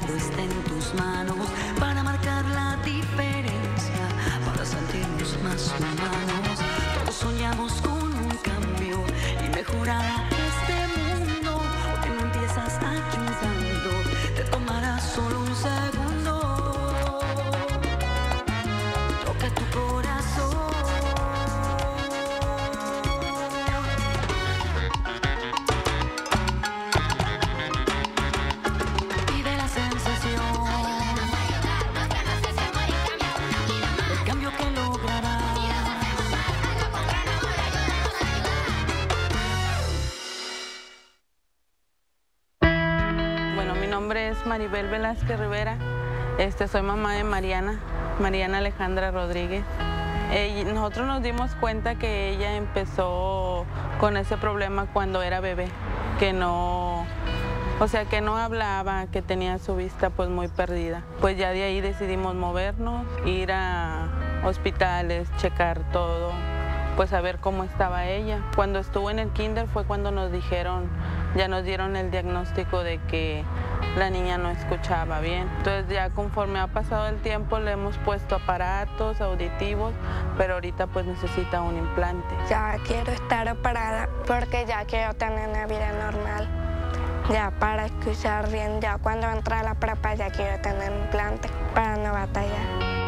necesario está en tus manos para marcar la diferencia, para sentirnos más humanos. Todos soñamos con un cambio y mejorar Maribel Velázquez Rivera. Este, soy mamá de Mariana, Mariana Alejandra Rodríguez. Eh, nosotros nos dimos cuenta que ella empezó con ese problema cuando era bebé, que no, o sea, que no hablaba, que tenía su vista pues muy perdida. Pues ya de ahí decidimos movernos, ir a hospitales, checar todo, pues a ver cómo estaba ella. Cuando estuvo en el kinder fue cuando nos dijeron, ya nos dieron el diagnóstico de que la niña no escuchaba bien. Entonces ya conforme ha pasado el tiempo le hemos puesto aparatos auditivos, pero ahorita pues necesita un implante. Ya quiero estar operada porque ya quiero tener una vida normal. Ya para escuchar bien, ya cuando entre a la prepa ya quiero tener un implante para no batallar.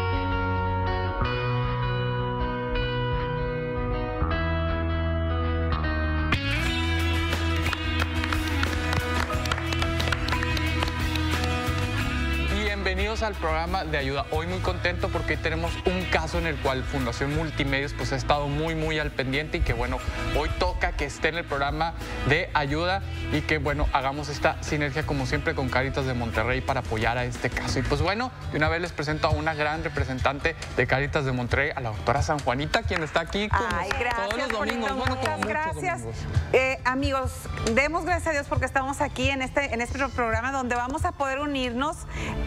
Bienvenidos al programa de ayuda. Hoy muy contento porque hoy tenemos un caso en el cual Fundación Multimedios pues ha estado muy muy al pendiente y que bueno, hoy toca que esté en el programa de ayuda y que bueno, hagamos esta sinergia como siempre con Caritas de Monterrey para apoyar a este caso. Y pues bueno, de una vez les presento a una gran representante de Caritas de Monterrey, a la doctora San Juanita, quien está aquí con Ay, nosotros gracias, todos los domingos. Bueno, muchas gracias. domingos. Eh, amigos, demos gracias a Dios porque estamos aquí en este, en este programa donde vamos a poder unirnos,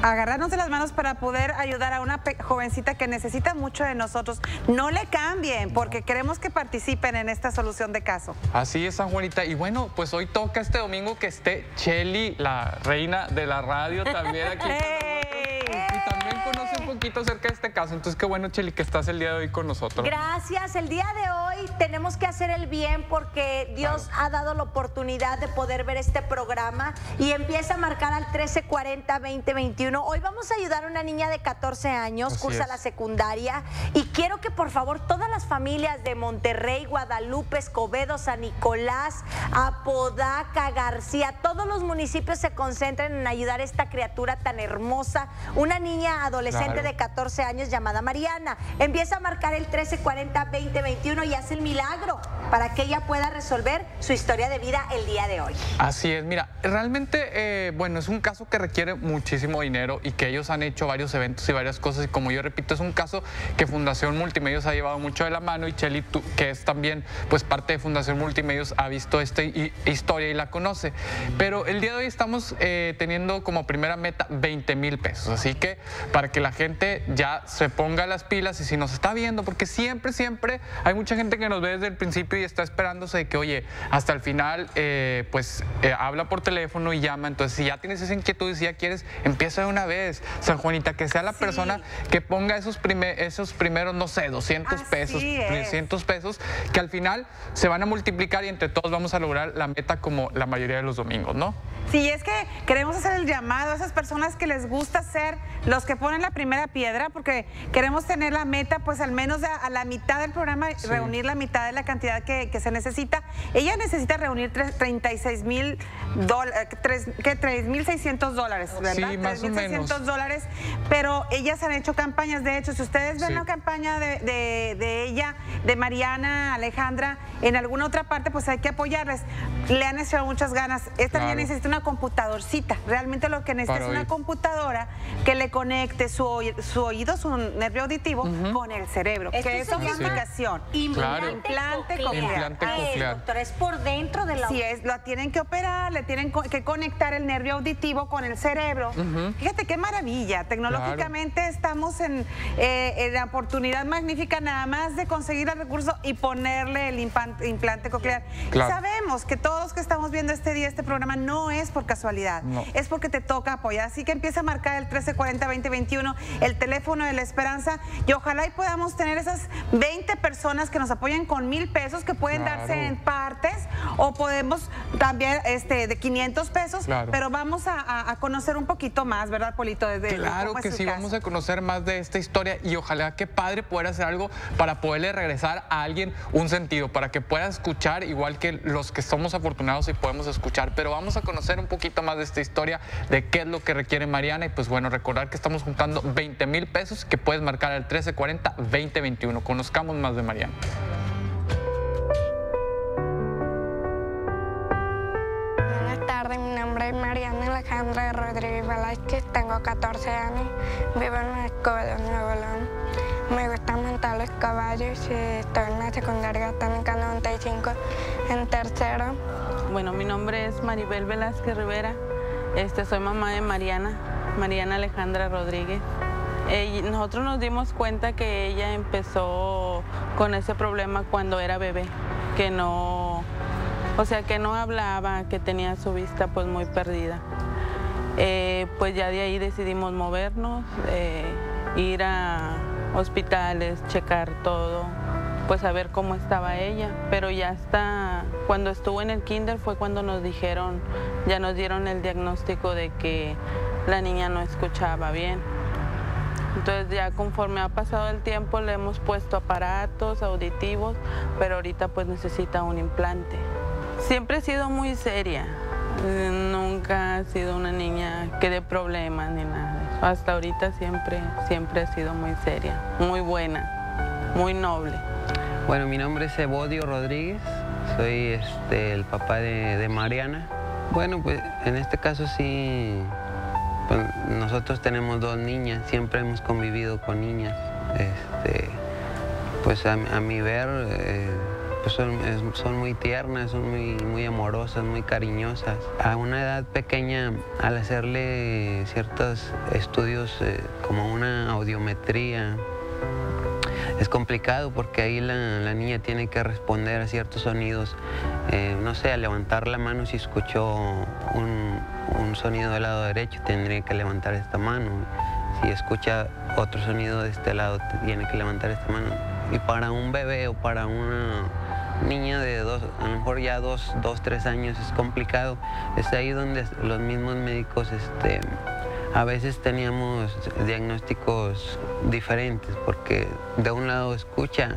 agarrarnos de las manos para poder ayudar a una jovencita que necesita mucho de nosotros. No le cambien porque queremos que participen en esta solución de caso. Así es, San Juanita. Y bueno, pues hoy toca este domingo que esté Cheli, la reina de la radio, también aquí. con ¡Ey! nosotros. Y también conoce un poquito acerca de este caso. Entonces, qué bueno, Cheli, que estás el día de hoy con nosotros. Gracias. El día de hoy tenemos que hacer el bien porque Dios ha dado la oportunidad de poder ver este programa y empieza a marcar al 1340-2021. Hoy vamos a ayudar a una niña de 14 años, Así cursa es. la secundaria y quiero que por favor todas las familias de Monterrey, Guadalupe, Escobedo, San Nicolás, Apodaca, García, todos los municipios se concentren en ayudar a esta criatura tan hermosa, una niña adolescente De 14 años llamada Mariana. Empieza a marcar el 1340-2021 y hace el milagro para que ella pueda resolver su historia de vida el día de hoy. Así es, mira, realmente, eh, bueno, es un caso que requiere muchísimo dinero y que ellos han hecho varios eventos y varias cosas. Y como yo repito, es un caso que Fundación Multimedios ha llevado mucho de la mano y Cheli, que es también pues parte de Fundación Multimedios, ha visto esta hi- historia y la conoce. Pero el día de hoy estamos eh, teniendo como primera meta 20 mil pesos. Así que para que la gente ya se ponga las pilas y si nos está viendo, porque siempre, siempre hay mucha gente que nos ve desde el principio y está esperándose de que, oye, hasta el final, eh, pues eh, habla por teléfono y llama. Entonces, si ya tienes esa inquietud y si ya quieres, empieza de una vez, San Juanita, que sea la Sí. persona que ponga esos, prime- esos primeros, no sé, 200 Así pesos, es. 300 pesos, que al final se van a multiplicar y entre todos vamos a lograr la meta como la mayoría de los domingos, ¿no? Sí, es que queremos hacer el llamado a esas personas que les gusta ser los que ponen la primera piedra, porque queremos tener la meta, pues al menos a, a la mitad del programa, Sí. reunir la mitad de la cantidad que, que se necesita. Ella necesita reunir tres- 36 mil dólares, ¿qué? 3.600 dólares, ¿verdad? Sí, más o 3.600 menos. dólares, pero ellas han hecho campañas, de hecho, si ustedes ven Sí. la campaña de, de- de ella, de Mariana, Alejandra, en alguna otra parte, pues hay que apoyarles. Le han echado muchas ganas. Esta niña Claro. necesita una computadorcita. Realmente lo que necesita Para es una oír. computadora que le conecte su, oí- su oído, su nervio auditivo con el cerebro, Esto que es se llama sofisticación. Implante implante coclear. Implante ¿Qué es, coclear. doctora? Es por dentro de la Si es, lo tienen que operar, le tienen co- que conectar el nervio auditivo con el cerebro. Fíjate qué maravilla. Tecnológicamente estamos en, eh, en la oportunidad magnífica nada más de conseguir el recurso y ponerle el impan- implante coclear. Claro. Sabemos que todos que estamos viendo este día, este programa, no es por casualidad, No. es porque te toca apoyar. Así que empieza a marcar el 1340-2021, el teléfono de la esperanza, y ojalá y podamos tener esas 20 personas que nos apoyen con mil pesos, que pueden Claro. darse en partes, o podemos también este, de 500 pesos, Claro. pero vamos a, conocer un poquito más, ¿verdad, Polito? De, de Claro es que sí, caso. vamos a conocer más de esta historia y ojalá que padre poder hacer algo para poderle regresar a alguien un sentido, para que pueda escuchar igual que los que somos afortunados y podemos escuchar. Pero vamos a conocer un poquito más de esta historia, de qué es lo que requiere Mariana y pues bueno, recordar que estamos juntando 20 mil pesos que puedes marcar al 1340-2021. Conozcamos más de Mariana. Buenas tardes, mi nombre es Mariana Alejandra Rodríguez Velázquez, tengo 14 años, vivo en Escobedo, Nuevo León. Me gusta montar los caballos y estoy en la secundaria técnica 95 en tercero. Bueno, mi nombre es Maribel Velázquez Rivera. Este, soy mamá de Mariana, Mariana Alejandra Rodríguez. Eh, nosotros nos dimos cuenta que ella empezó con ese problema cuando era bebé, que no, o sea, que no hablaba, que tenía su vista pues muy perdida. Eh, pues ya de ahí decidimos movernos, eh, ir a hospitales, checar todo, pues a ver cómo estaba ella. Pero ya hasta cuando estuvo en el kinder fue cuando nos dijeron, ya nos dieron el diagnóstico de que la niña no escuchaba bien. Entonces ya conforme ha pasado el tiempo le hemos puesto aparatos auditivos, pero ahorita pues necesita un implante. Siempre he sido muy seria, nunca ha sido una niña que dé problemas ni nada. Hasta ahorita siempre, siempre ha sido muy seria, muy buena, muy noble. Bueno, mi nombre es Evodio Rodríguez, soy este, el papá de, Mariana. Bueno, pues en este caso sí, pues, nosotros tenemos dos niñas, siempre hemos convivido con niñas. Este, pues a, mi ver, eh, pues son, es- son muy tiernas, son muy, muy amorosas, muy cariñosas. A una edad pequeña, al hacerle ciertos estudios eh, como una audiometría, es complicado porque ahí la, niña tiene que responder a ciertos sonidos. Eh, no sé, al levantar la mano, si escuchó un, un sonido del lado derecho, tendría que levantar esta mano. Si escucha otro sonido de este lado, tiene que levantar esta mano. Y para un bebé o para una niña de dos, a lo mejor ya dos, dos tres años es complicado. Es ahí donde los mismos médicos este, a veces teníamos diagnósticos diferentes porque de un lado escucha,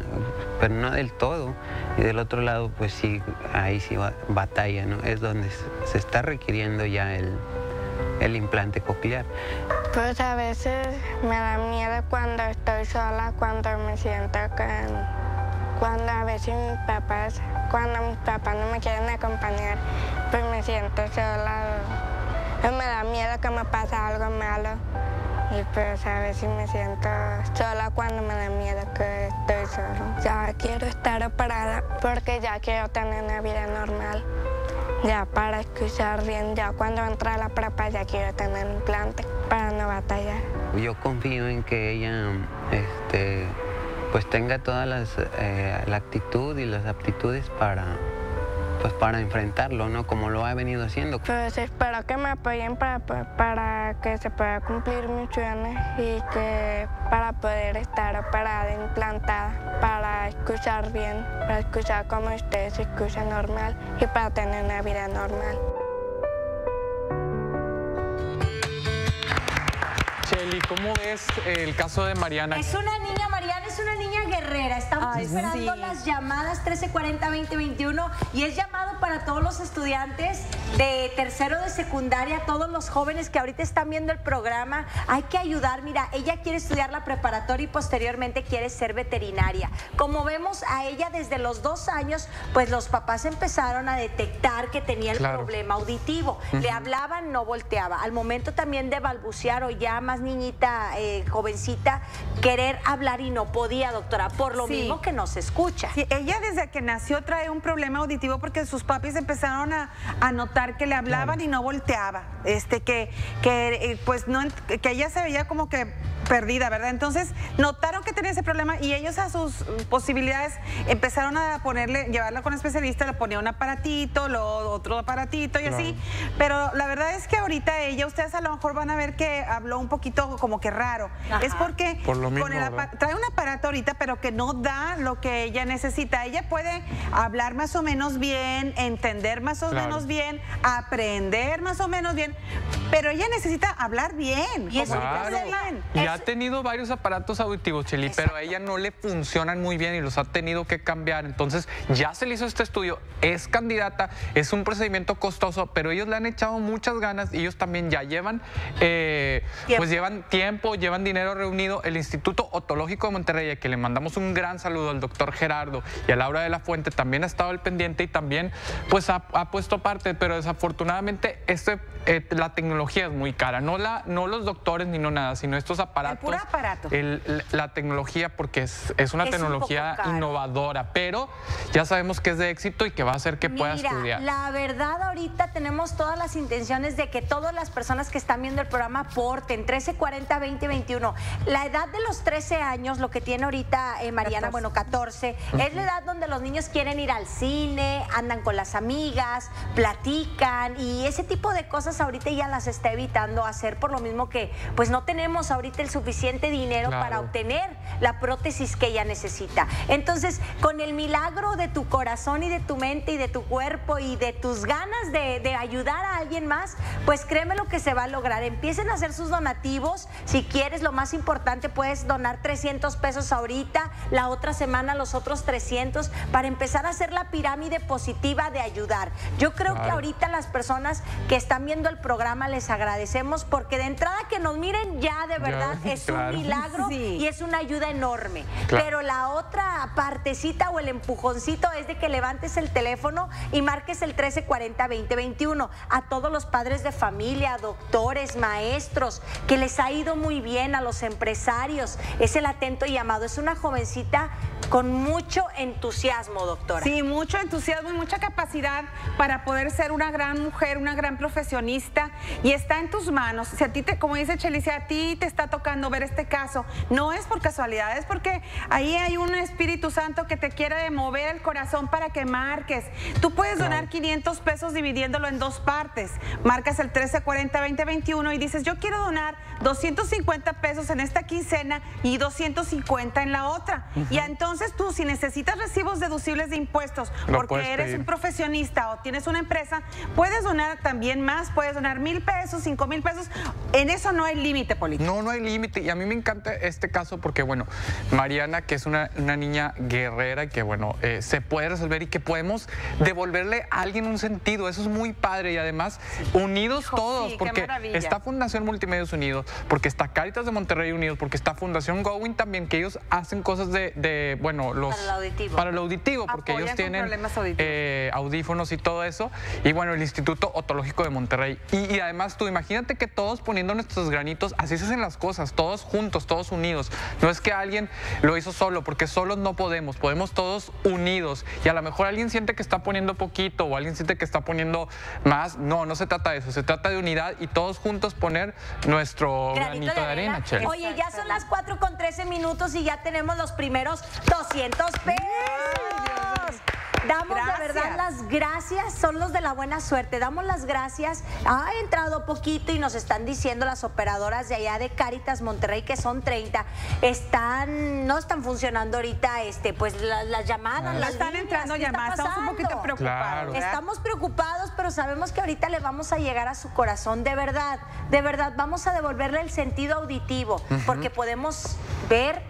pero no del todo, y del otro lado pues sí, ahí sí batalla, ¿no? Es donde se- está requiriendo ya el, el implante coclear. Pues a veces me da miedo cuando estoy sola, cuando me siento con... Cuando a veces mis papás, cuando mis papás no me quieren acompañar, pues me siento sola. Me da miedo que me pase algo malo. Y pues a veces me siento sola cuando me da miedo que estoy sola. Ya quiero estar operada porque ya quiero tener una vida normal. Ya para escuchar bien, ya cuando entre a la prepa ya quiero tener un implante para no batallar. Yo confío en que ella este, pues tenga todas las, eh, la actitud y las aptitudes para, pues para enfrentarlo, ¿no? Como lo ha venido haciendo. Pues espero que me apoyen para, para que se pueda cumplir mis sueños y que para poder estar operada, implantada, para escuchar bien, para escuchar como ustedes escuchan normal y para tener una vida normal. ¿Cómo ves el caso de Mariana? Es una niña, Mariana, es una niña guerrera. Estamos Ay, esperando sí. las llamadas 1340-2021 y es llamado para todos los estudiantes de tercero de secundaria, todos los jóvenes que ahorita están viendo el programa. Hay que ayudar. Mira, ella quiere estudiar la preparatoria y posteriormente quiere ser veterinaria. Como vemos a ella desde los dos años, pues los papás empezaron a detectar que tenía el Claro. problema auditivo. Le hablaban, no volteaba. Al momento también de balbucear o ya más niñita, eh, jovencita, querer hablar y no podía, doctora, por lo Sí. mismo que no se escucha. Sí, ella desde que nació trae un problema auditivo porque sus papis empezaron a, a notar que le hablaban y no volteaba, este que que eh, pues no que ella se veía como que perdida, ¿verdad? Entonces notaron que tenía ese problema y ellos a sus posibilidades empezaron a ponerle, llevarla con especialista, le ponía un aparatito, lo otro aparatito y así. Pero la verdad es que ahorita ella, ustedes a lo mejor van a ver que habló un poquito como que raro. Ajá. Es porque Por lo mismo, con el trae un aparato ahorita, pero que no da lo que ella necesita. Ella puede hablar más o menos bien, entender más o Claro. menos bien, aprender más o menos bien, pero ella necesita hablar bien. Y eso como Claro. habla problema. bien. Y Es- ha tenido varios aparatos auditivos, Cheli, pero a ella no le funcionan muy bien y los ha tenido que cambiar. Entonces, ya se le hizo este estudio, es candidata, es un procedimiento costoso, pero ellos le han echado muchas ganas y ellos también ya llevan, eh, pues llevan tiempo, llevan dinero reunido. El Instituto Otológico de Monterrey, a que le mandamos un gran saludo al doctor Gerardo y a Laura de la Fuente, también ha estado al pendiente y también pues ha, ha puesto parte, pero desafortunadamente este, eh, la tecnología es muy cara, no, la, no los doctores ni no nada, sino estos aparatos. puro aparato. el- la- tecnología, porque es, es una Es tecnología innovadora, pero ya sabemos que es de éxito y que va a hacer que pueda Mira, estudiar. la verdad ahorita tenemos todas las intenciones de que todas las personas que están viendo el programa aporten 13, 40, 20, 21. La edad de los 13 años, lo que tiene ahorita eh, Mariana, 14. bueno, 14, es la edad donde los niños quieren ir al cine, andan con las amigas, platican y ese tipo de cosas ahorita ya las está evitando hacer por lo mismo que pues no tenemos ahorita el suficiente dinero Claro. para obtener la prótesis que ella necesita. Entonces, con el milagro de tu corazón y de tu mente y de tu cuerpo y de tus ganas de, de ayudar a alguien más, pues créeme lo que se va a lograr. Empiecen a hacer sus donativos. Si quieres, lo más importante, puedes donar 300 pesos ahorita, la otra semana los otros 300, para empezar a hacer la pirámide positiva de ayudar. Yo creo que ahorita las personas que están viendo el programa les agradecemos porque de entrada que nos miren ya de verdad es claro. un milagro Sí. y es una ayuda enorme. Claro. Pero la otra partecita o el empujoncito es de que levantes el teléfono y marques el 1340-2021 a todos los padres de familia, doctores, maestros, que les ha ido muy bien, a los empresarios. Es el atento llamado. Es una jovencita con mucho entusiasmo, doctora. Sí, mucho entusiasmo y mucha capacidad para poder ser una gran mujer, una gran profesionista y está en tus manos. Si a ti, te, como dice Chelicia, a ti te está tocando ver este caso, no es por casualidad, es porque ahí hay un Espíritu Santo que te quiere mover el corazón para que marques. Tú puedes donar 500 pesos dividiéndolo en dos partes. Marcas el 1340-2021 y dices, yo quiero donar 250 pesos en esta quincena y 250 en la otra. Y entonces tú, si necesitas recibos deducibles de impuestos, Lo porque eres pedir. un profesionista o tienes una empresa, puedes donar también más, puedes donar mil pesos, cinco mil pesos. En eso no hay límite político. No, no hay límite. Y a mí me encanta este caso porque, bueno, Mariana, que es una, una niña guerrera y que, bueno, eh, se puede resolver y que podemos devolverle a alguien un sentido. Eso es muy padre. Y además, unidos Hijo, todos, sí, qué porque maravilla. está Fundación Multimedios Unidos, porque está Caritas de Monterrey Unidos, porque está Fundación Gowin también, que ellos hacen cosas de, de, bueno, los... Para el auditivo. Para el auditivo, porque Apoyan ellos tienen eh, audífonos y todo eso. Y bueno, el Instituto Otológico de Monterrey. Y, y además tú imagínate que todos poniendo nuestros granitos, así se hacen las cosas, todos juntos, todos unidos. No es que alguien lo hizo solo, porque solos no podemos, podemos todos unidos. Y a lo mejor alguien siente que está poniendo poquito o alguien siente que está poniendo más. No, no se trata de eso, se trata de unidad y todos juntos poner nuestro granito, de arena, Chely. Oye, ya son las 4 con 13 minutos y ya tenemos los primeros 200 pesos. Damos de verdad las gracias, son los de la buena suerte. Damos las gracias. Ha entrado poquito y nos están diciendo las operadoras de allá de Caritas Monterrey, que son 30, están, no están funcionando ahorita, este, pues la- las llamadas, No las están líneas, entrando ¿qué está llamadas, estamos un poquito preocupados. Estamos preocupados, pero sabemos que ahorita le vamos a llegar a su corazón de verdad. De verdad, vamos a devolverle el sentido auditivo, porque podemos ver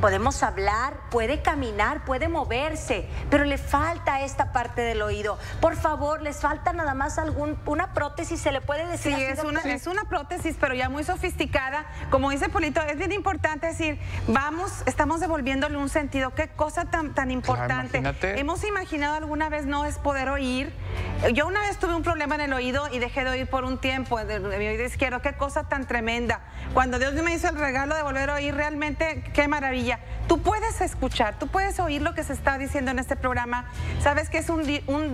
podemos hablar, puede caminar, puede moverse, pero le falta esta parte del oído. Por favor, les falta nada más algún, una prótesis, se le puede decir. Sí, así, es una, es una prótesis, pero ya muy sofisticada. Como dice Polito, es bien importante decir, vamos, estamos devolviéndole un sentido. Qué cosa tan, tan importante. Hemos imaginado alguna vez no es poder oír. Yo una vez tuve un problema en el oído y dejé de oír por un tiempo de, de mi oído izquierdo. Qué cosa tan tremenda. Cuando Dios me hizo el regalo de volver a oír, realmente qué maravilla. Tú puedes escuchar, tú puedes oír lo que se está diciendo en este programa. Sabes que es un,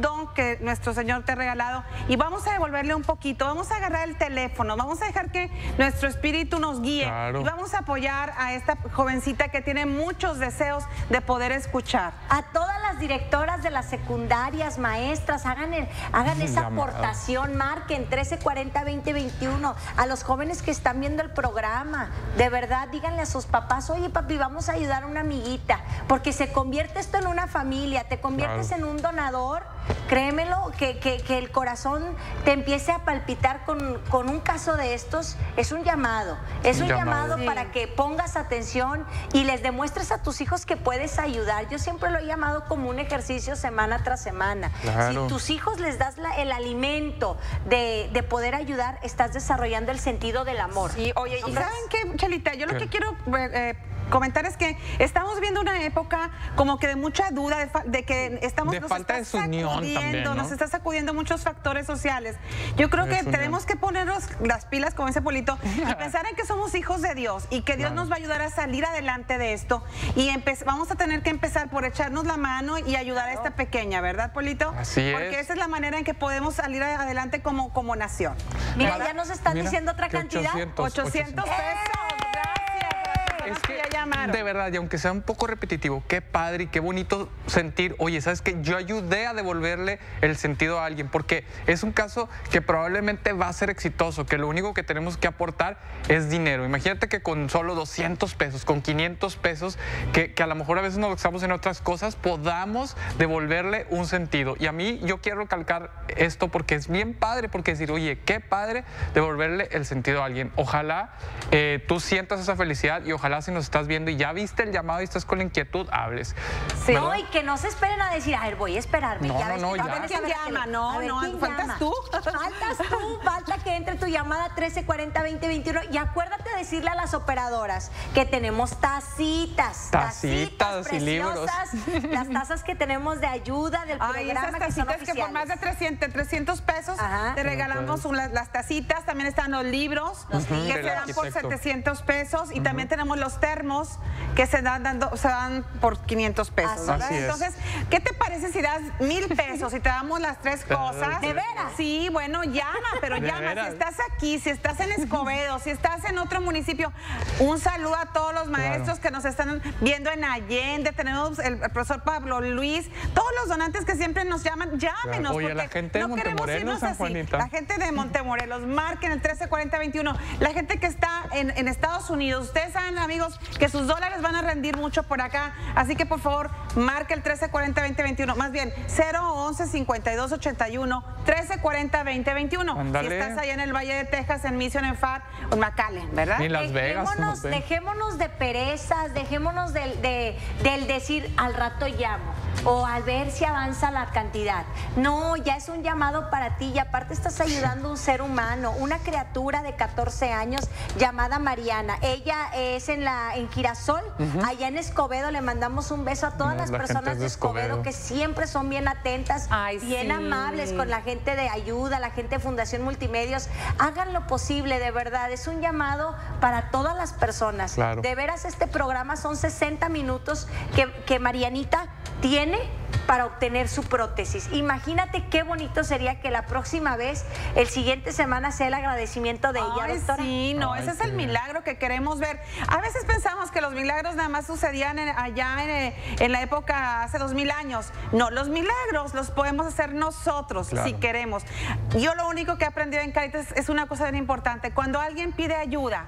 don que nuestro Señor te ha regalado y vamos a devolverle un poquito. Vamos a agarrar el teléfono, vamos a dejar que nuestro espíritu nos guíe Claro. y vamos a apoyar a esta jovencita que tiene muchos deseos de poder escuchar. A todas las directoras de las secundarias, maestras, hagan, el- hagan esa Llamada. aportación, marquen 1340-2021. A los jóvenes que están viendo el programa, de verdad, díganle a sus papás, oye papi, vamos a ayudar a una amiguita, porque se convierte esto en una familia, te conviertes Claro. en un donador, créemelo, que, que- que el corazón te empiece a palpitar con, con un caso de estos, es un llamado, es Un un llamado. llamado Sí. para que pongas atención y les demuestres a tus hijos que puedes ayudar. Yo siempre lo he llamado como un ejercicio semana tras semana. Claro. Si tus hijos les das la- el alimento de, de poder ayudar, estás desarrollando el sentido del amor. Y oye, ¿y saben qué, Chelita? Yo lo que quiero eh, eh, comentar es que estamos viviendo una época como que de mucha duda, de, de que estamos De nos falta de está sacudiendo, también, ¿no? nos está sacudiendo muchos factores sociales. Yo creo que Desunión. tenemos que ponernos las pilas, como ese Polito, y pensar en que somos hijos de Dios y que Dios Claro. nos va a ayudar a salir adelante de esto. Y vamos a tener que empezar por echarnos la mano y ayudar a esta pequeña, ¿verdad, Polito? Así Porque es. esa es la manera en que podemos salir adelante como, como nación. Mira, ¿verdad? ya nos están Mira, diciendo otra cantidad. 800, 800 pesos. Gracias. Es que, ya llamaron. de verdad, y aunque sea un poco repetitivo, qué padre y qué bonito sentir, oye, ¿sabes qué? Yo ayudé a devolverle el sentido a alguien, porque es un caso que probablemente va a ser exitoso, que lo único que tenemos que aportar es dinero. Imagínate que con solo 200 pesos, con 500 pesos, que, que a lo mejor a veces nos gastamos en otras cosas, podamos devolverle un sentido. Y a mí yo quiero recalcar esto porque es bien padre, porque decir, oye, qué padre devolverle el sentido a alguien. Ojalá eh, tú sientas esa felicidad y ojalá si nos estás viendo y ya viste el llamado y estás con la inquietud, hables. Sí. No, y que no se esperen a decir, a ver, voy a esperarme. No, ya no, ves no, que ya. van A ver quién llama, no, no, ¿quién faltas llama? tú. Faltas tú, falta que entre tu llamada 1340-2021. Y acuérdate de decirle a las operadoras que tenemos tacitas. Tacitas y libros. preciosas, Las tazas que tenemos de ayuda del Ay, esas programa que son tacitas que, por más de oficiales. 300, 300 pesos Ajá. te regalamos un- las, las tacitas, también están los libros Los que se dan por arquitecto. 700 pesos y también tenemos los termos que se dan dando, se dan por 500 pesos, Así. Entonces, ¿qué te parece si das mil pesos y te damos las tres cosas? ¿De veras? Sí, bueno, llama, pero ¿De llama. veras? Si estás aquí, si estás en Escobedo, si estás en otro municipio, un saludo a todos los maestros que nos están viendo en Allende. Tenemos el, profesor Pablo Luis, todos los donantes que siempre nos llaman, llámenos. Oye, porque la gente de no queremos irnos San así. La gente de Montemorelos, marquen el 134021. La gente que está en, en Estados Unidos, ustedes saben, amigos, que sus dólares van a rendir mucho por acá. Así que, por favor, marque el 1340-2021. Más bien, 011-5281, 1340-2021. Si estás allá en el Valle de Texas, en Mission, en FAR, o en McAllen, ¿verdad? Ni Las Vegas. Dejémonos, dejémonos de perezas, dejémonos del, de- del decir al rato llamo o al ver si avanza la cantidad. No, ya es un llamado para ti y aparte estás ayudando a un ser humano, una criatura de 14 años llamada Mariana. Ella es en la en Girasol, allá en Escobedo. Le mandamos un beso a todas No, las la personas de de Escobedo, Escobedo. que siempre son bien atentas, Ay, bien sí. amables con la gente de ayuda, la gente de Fundación Multimedios. Hagan lo posible, de verdad. Es un llamado para todas las personas. Claro. De veras, este programa son 60 minutos que, que Marianita tiene para obtener su prótesis. Imagínate qué bonito sería que la próxima vez, el siguiente semana, sea el agradecimiento de ella, Ay, doctora. sí, no, Ay, ese es el milagro que queremos ver. A veces pensamos que los milagros nada más sucedían en- allá en, eh, en la época hace dos mil años. No, los milagros los podemos hacer nosotros Claro. si queremos. Yo lo único que he aprendido en Caritas es una cosa bien importante. Cuando alguien pide ayuda,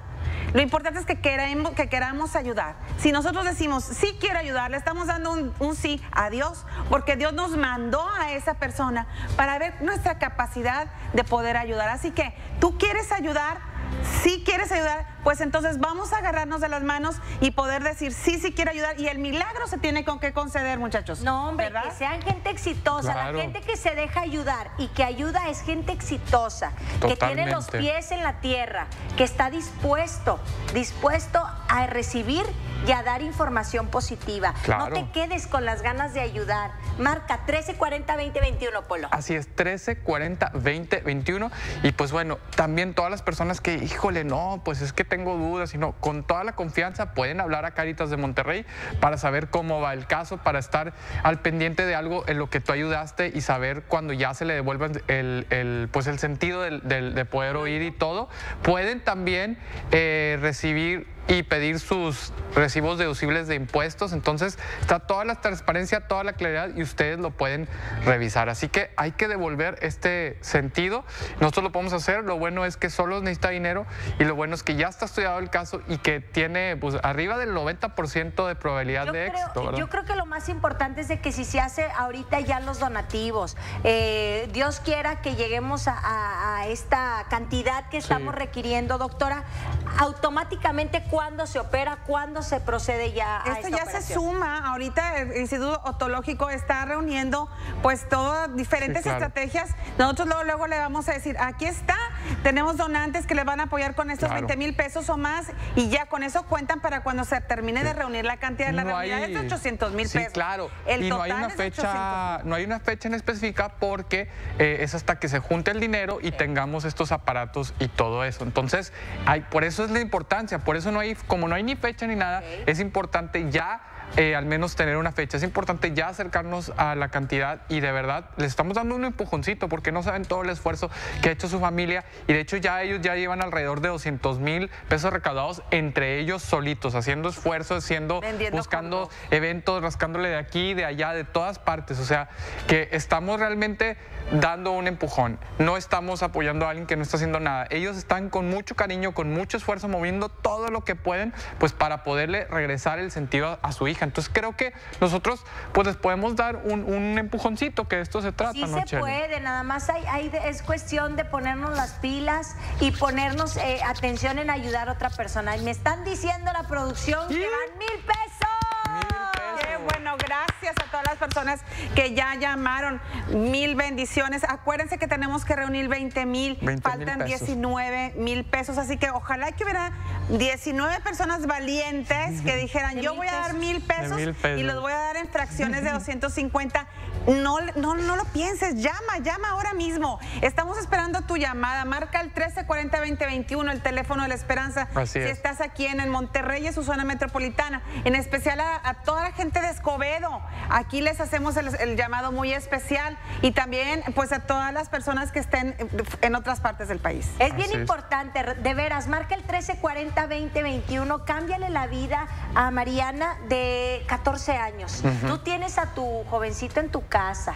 lo importante es que queremos, que queramos ayudar. Si nosotros decimos, sí quiero ayudar, le estamos dando un, un sí a Dios, porque Dios nos mandó a esa persona para ver nuestra capacidad de poder ayudar. Así que tú quieres ayudar, si quieres ayudar, pues entonces vamos a agarrarnos de las manos y poder decir sí, sí quiero ayudar. Y el milagro se tiene con qué conceder, muchachos. No, hombre, ¿verdad? que sean gente exitosa. Claro. La gente que se deja ayudar y que ayuda es gente exitosa, que tiene los pies en la tierra, que está dispuesto, dispuesto a recibir y a dar información positiva. Claro. No te quedes con las ganas de ayudar. Marca 1340-2021, Polo. Así es, 13, 40, 20, 21. Y pues bueno, también todas las personas que, híjole, no, pues es que tengo dudas, y no, con toda la confianza pueden hablar a Caritas de Monterrey para saber cómo va el caso, para estar al pendiente de algo en lo que tú ayudaste y saber cuando ya se le devuelva el, pues el sentido del- del- de poder oír y todo. Pueden también eh, recibir y pedir sus recibos deducibles de impuestos. Entonces está toda la transparencia, toda la claridad y ustedes lo pueden revisar. Así que hay que devolver este sentido. Nosotros lo podemos hacer. Lo bueno es que solo necesita dinero y lo bueno es que ya está estudiado el caso y que tiene pues, arriba del 90% de probabilidad Yo de éxito. creo, ¿verdad? yo creo que lo más importante es de que si se hace ahorita ya los donativos, eh, Dios quiera que lleguemos a, a- a esta cantidad que estamos requiriendo, doctora, automáticamente cuándo se opera, cuándo se procede ya a Esto esta ya se suma, ahorita el Instituto Otológico está reuniendo pues todas diferentes Sí, claro. estrategias. Nosotros luego, luego le vamos a decir, aquí está, tenemos donantes que le van a apoyar con estos Claro. 20 mil pesos o más y ya con eso cuentan para cuando se termine de reunir la cantidad. La No realidad hay- es de 800 mil Sí, pesos. claro. El y no hay una es de 800,000. fecha, no hay una fecha en específica porque eh, es hasta que se junte el dinero y tengamos estos aparatos y todo eso. Entonces, hay, por eso es la importancia, por eso no hay, como no hay ni fecha ni nada, es importante ya eh, al menos tener una fecha. Es importante ya acercarnos a la cantidad y de verdad les estamos dando un empujoncito porque no saben todo el esfuerzo que ha hecho su familia y de hecho ya ellos ya llevan alrededor de 200 mil pesos recaudados entre elos solitos, haciendo esfuerzos, Vendiendo buscando juntos. eventos, rascándole de aquí, de allá, de todas partes. O sea, que estamos realmente dando un empujón. No estamos apoyando a alguien que no está haciendo nada. Ellos están con mucho cariño, con mucho esfuerzo, moviendo todo lo que pueden, pues para poderle regresar el sentido a, a su hija. Entonces creo que nosotros, pues les podemos dar un, un empujoncito, que de esto se trata, Sí ¿no, se Chely? puede, nada más hay, hay de- es cuestión de ponernos las pilas y ponernos eh, atención en ayudar a otra persona. Y me están diciendo la producción que van mil pesos. Qué bueno, gracias a todas las personas que ya llamaron. Mil bendiciones. Acuérdense que tenemos que reunir 20 mil. 20 mil Faltan pesos. 19 mil pesos. Así que ojalá que hubiera 19 personas valientes que dijeran, yo voy a dar mil pesos, mil pesos. y los voy a dar en fracciones de 250. No, no, no lo pienses, llama, llama ahora mismo. Estamos esperando tu llamada. Marca el 1340-2021, el teléfono de la esperanza. Así si es. estás aquí en, en Monterrey y su zona metropolitana, en especial a, a toda la gente de Escobedo. Aquí les hacemos el, el llamado muy especial y también pues a todas las personas que estén en otras partes del país. Es bien Así es. importante, de veras, marca el 1340-2021, cámbiale la vida a Mariana de 14 años. Tú tienes a tu jovencito en tu casa.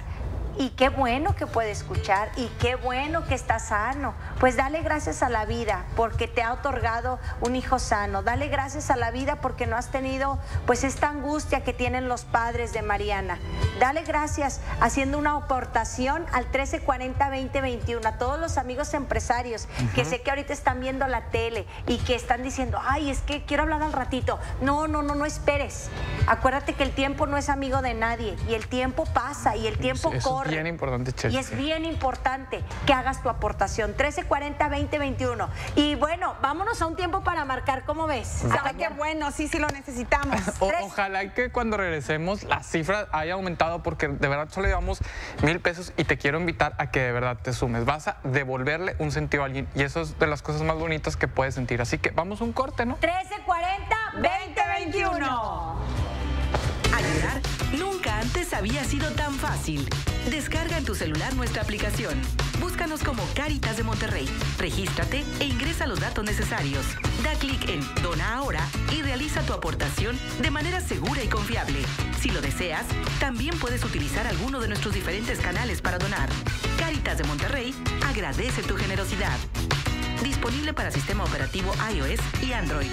Y qué bueno que puede escuchar y qué bueno que está sano. Pues dale gracias a la vida porque te ha otorgado un hijo sano. Dale gracias a la vida porque no has tenido pues esta angustia que tienen los padres de Mariana. Dale gracias haciendo una aportación al 1340-2021 a todos los amigos empresarios que sé que ahorita están viendo la tele y que están diciendo, ay, es que quiero hablar al ratito. No, no, no, no esperes. Acuérdate que el tiempo no es amigo de nadie y el tiempo pasa y el tiempo Eso corre. es bien importante, Chely. Y es bien importante que hagas tu aportación. 1340-2021. Y bueno, vámonos a un tiempo para marcar, ¿cómo ves? Ay, qué bueno, sí, sí lo necesitamos. O- ojalá que cuando regresemos la cifra haya aumentado porque de verdad solo llevamos mil pesos y te quiero invitar a que de verdad te sumes. Vas a devolverle un sentido a alguien y eso es de las cosas más bonitas que puedes sentir. Así que vamos a un corte, ¿no? 1340-2021. Antes había sido tan fácil. Descarga en tu celular nuestra aplicación. Búscanos como Caritas de Monterrey. Regístrate e ingresa los datos necesarios. Da clic en Dona ahora y realiza tu aportación de manera segura y confiable. Si lo deseas, también puedes utilizar alguno de nuestros diferentes canales para donar. Caritas de Monterrey agradece tu generosidad. Disponible para sistema operativo iOS y Android.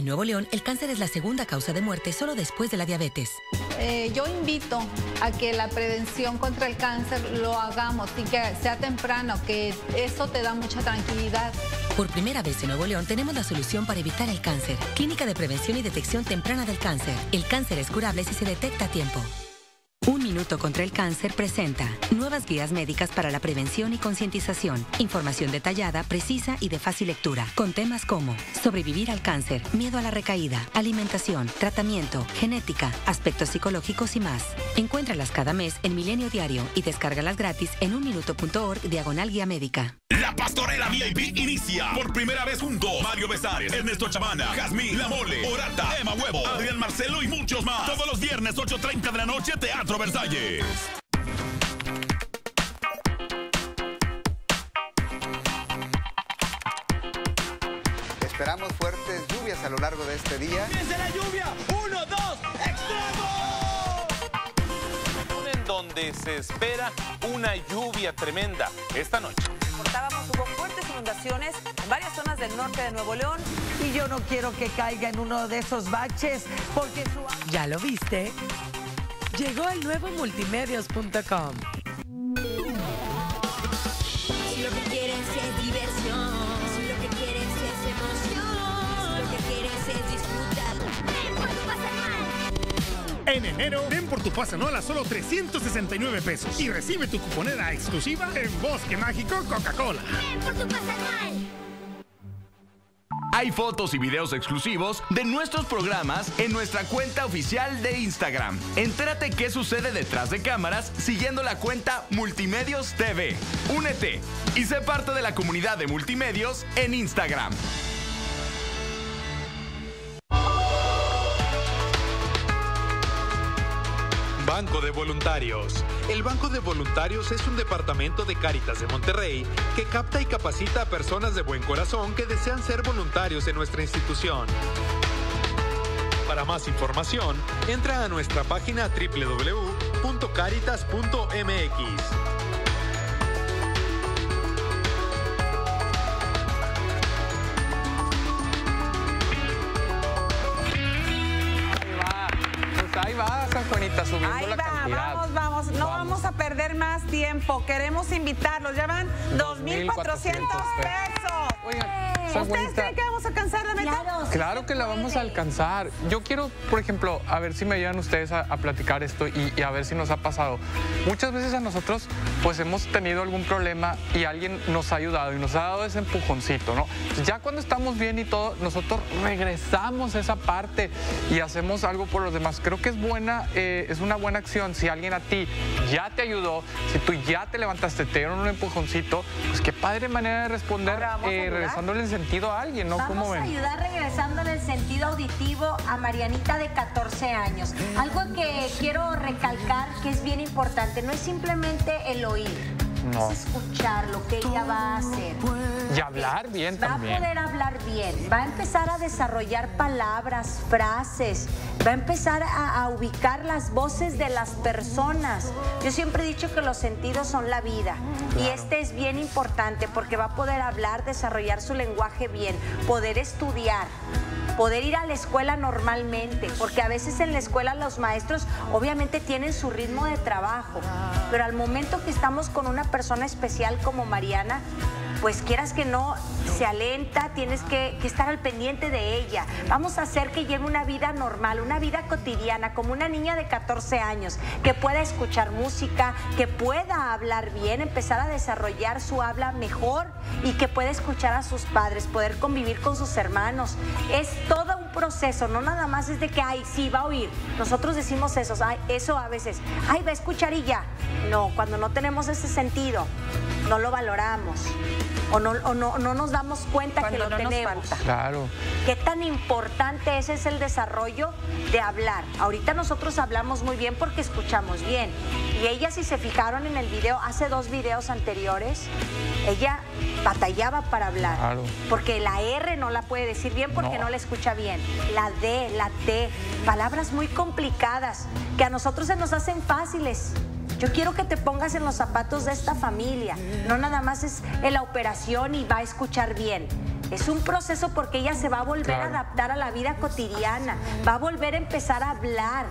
En Nuevo León, el cáncer es la segunda causa de muerte solo después de la diabetes. Eh, yo invito a que la prevención contra el cáncer lo hagamos y que sea temprano, que eso te da mucha tranquilidad. Por primera vez en Nuevo León tenemos la solución para evitar el cáncer. Clínica de Prevención y Detección Temprana del Cáncer. El cáncer es curable si se detecta a tiempo. Un Minuto contra el Cáncer presenta nuevas guías médicas para la prevención y concientización. Información detallada, precisa y de fácil lectura, con temas como sobrevivir al cáncer, miedo a la recaída, alimentación, tratamiento, genética, aspectos psicológicos y más. Encuéntralas cada mes en Milenio Diario y descárgalas gratis en unminuto.org diagonal guía médica. La Pastorela VIP inicia por primera vez junto Mario Besares, Ernesto Chamana, Jazmín, La Mole, Orata, Emma Huevo, Adrián Marcelo y muchos más. Todos los viernes 8.30 de la noche, Teatro Versalles. Esperamos fuertes lluvias a lo largo de este día. ¡Desde la lluvia! ¡Uno, dos, extremo! En donde se espera una lluvia tremenda esta noche. Reportábamos hubo fuertes inundaciones en varias zonas del norte de Nuevo León. Y yo no quiero que caiga en uno de esos baches porque su... ¿Ya lo viste? Llegó el nuevo multimedios.com. Si lo que quieres es diversión, si lo que quieres es emoción, si lo que quieres es disfrutar, ven por tu pase anual. En enero, ven por tu pase anual a solo 369 pesos y recibe tu cuponera exclusiva en Bosque Mágico Coca-Cola. Ven por tu pase anual. Hay fotos y videos exclusivos de nuestros programas en nuestra cuenta oficial de Instagram. Entérate qué sucede detrás de cámaras siguiendo la cuenta Multimedios TV. Únete y sé parte de la comunidad de Multimedios en Instagram. Banco de Voluntarios. El Banco de Voluntarios es un departamento de Cáritas de Monterrey que capta y capacita a personas de buen corazón que desean ser voluntarios en nuestra institución. Para más información, entra a nuestra página www.caritas.mx. ahí va, San Juanita, subiendo Ahí la va, cantidad. vamos, vamos. No vamos. a perder más tiempo. Queremos invitarlos. Ya van 2.400 pesos. San ¿Ustedes creen que vamos a alcanzar la meta? Claro que la vamos a alcanzar. Yo quiero, por ejemplo, a ver si me ayudan ustedes a, a platicar esto y, y a ver si nos ha pasado. Muchas veces a nosotros, pues hemos tenido algún problema y alguien nos ha ayudado y nos ha dado ese empujoncito, ¿no? Ya cuando estamos bien y todo, nosotros regresamos esa parte y hacemos algo por los demás. Creo que es buena, eh, es una buena acción si alguien a ti ya te ayudó, si tú ya te levantaste, te dieron un empujoncito, pues qué padre manera de responder, a eh, regresándole el sentido a alguien, ¿no? Vamos ¿Cómo a ayudar regresándole el sentido auditivo a Marianita de 14 años. Algo que quiero recalcar que es bien importante, no es simplemente el oír, No. es escuchar lo que ella va a hacer. Y hablar bien Va a también. poder hablar bien, va a empezar a desarrollar palabras, frases, va a empezar a, a ubicar las voces de las personas. Yo siempre he dicho que los sentidos son la vida y este es bien importante porque va a poder hablar, desarrollar su lenguaje bien, poder estudiar poder ir a la escuela normalmente, porque a veces en la escuela los maestros obviamente tienen su ritmo de trabajo, pero al momento que estamos con una persona especial como Mariana, pues quieras que no, se alenta, tienes que, estar al pendiente de ella. Vamos a hacer que lleve una vida normal, una vida cotidiana, como una niña de 14 años, que pueda escuchar música, que pueda hablar bien, empezar a desarrollar su habla mejor y que pueda escuchar a sus padres, poder convivir con sus hermanos. Es todo proceso, no nada más es de que, ay, sí, va a oír. Nosotros decimos eso, ay, eso a veces, ay, va a escuchar y ya. No, cuando no tenemos ese sentido, no lo valoramos o no, o no, no nos damos cuenta que lo no nos tenemos. Claro. ¿Qué tan importante ese es el desarrollo de hablar? Ahorita nosotros hablamos muy bien porque escuchamos bien. Y ella, si se fijaron en el video, hace dos videos anteriores, ella batallaba para hablar. Claro. Porque la R no la puede decir bien porque no, No. la escucha bien. La D, la T, palabras muy complicadas que a nosotros se nos hacen fáciles. Yo quiero que te pongas en los zapatos de esta familia. No nada más es en la operación y va a escuchar bien. Es un proceso porque ella se va a volver Claro. a adaptar a la vida cotidiana, va a volver a empezar a hablar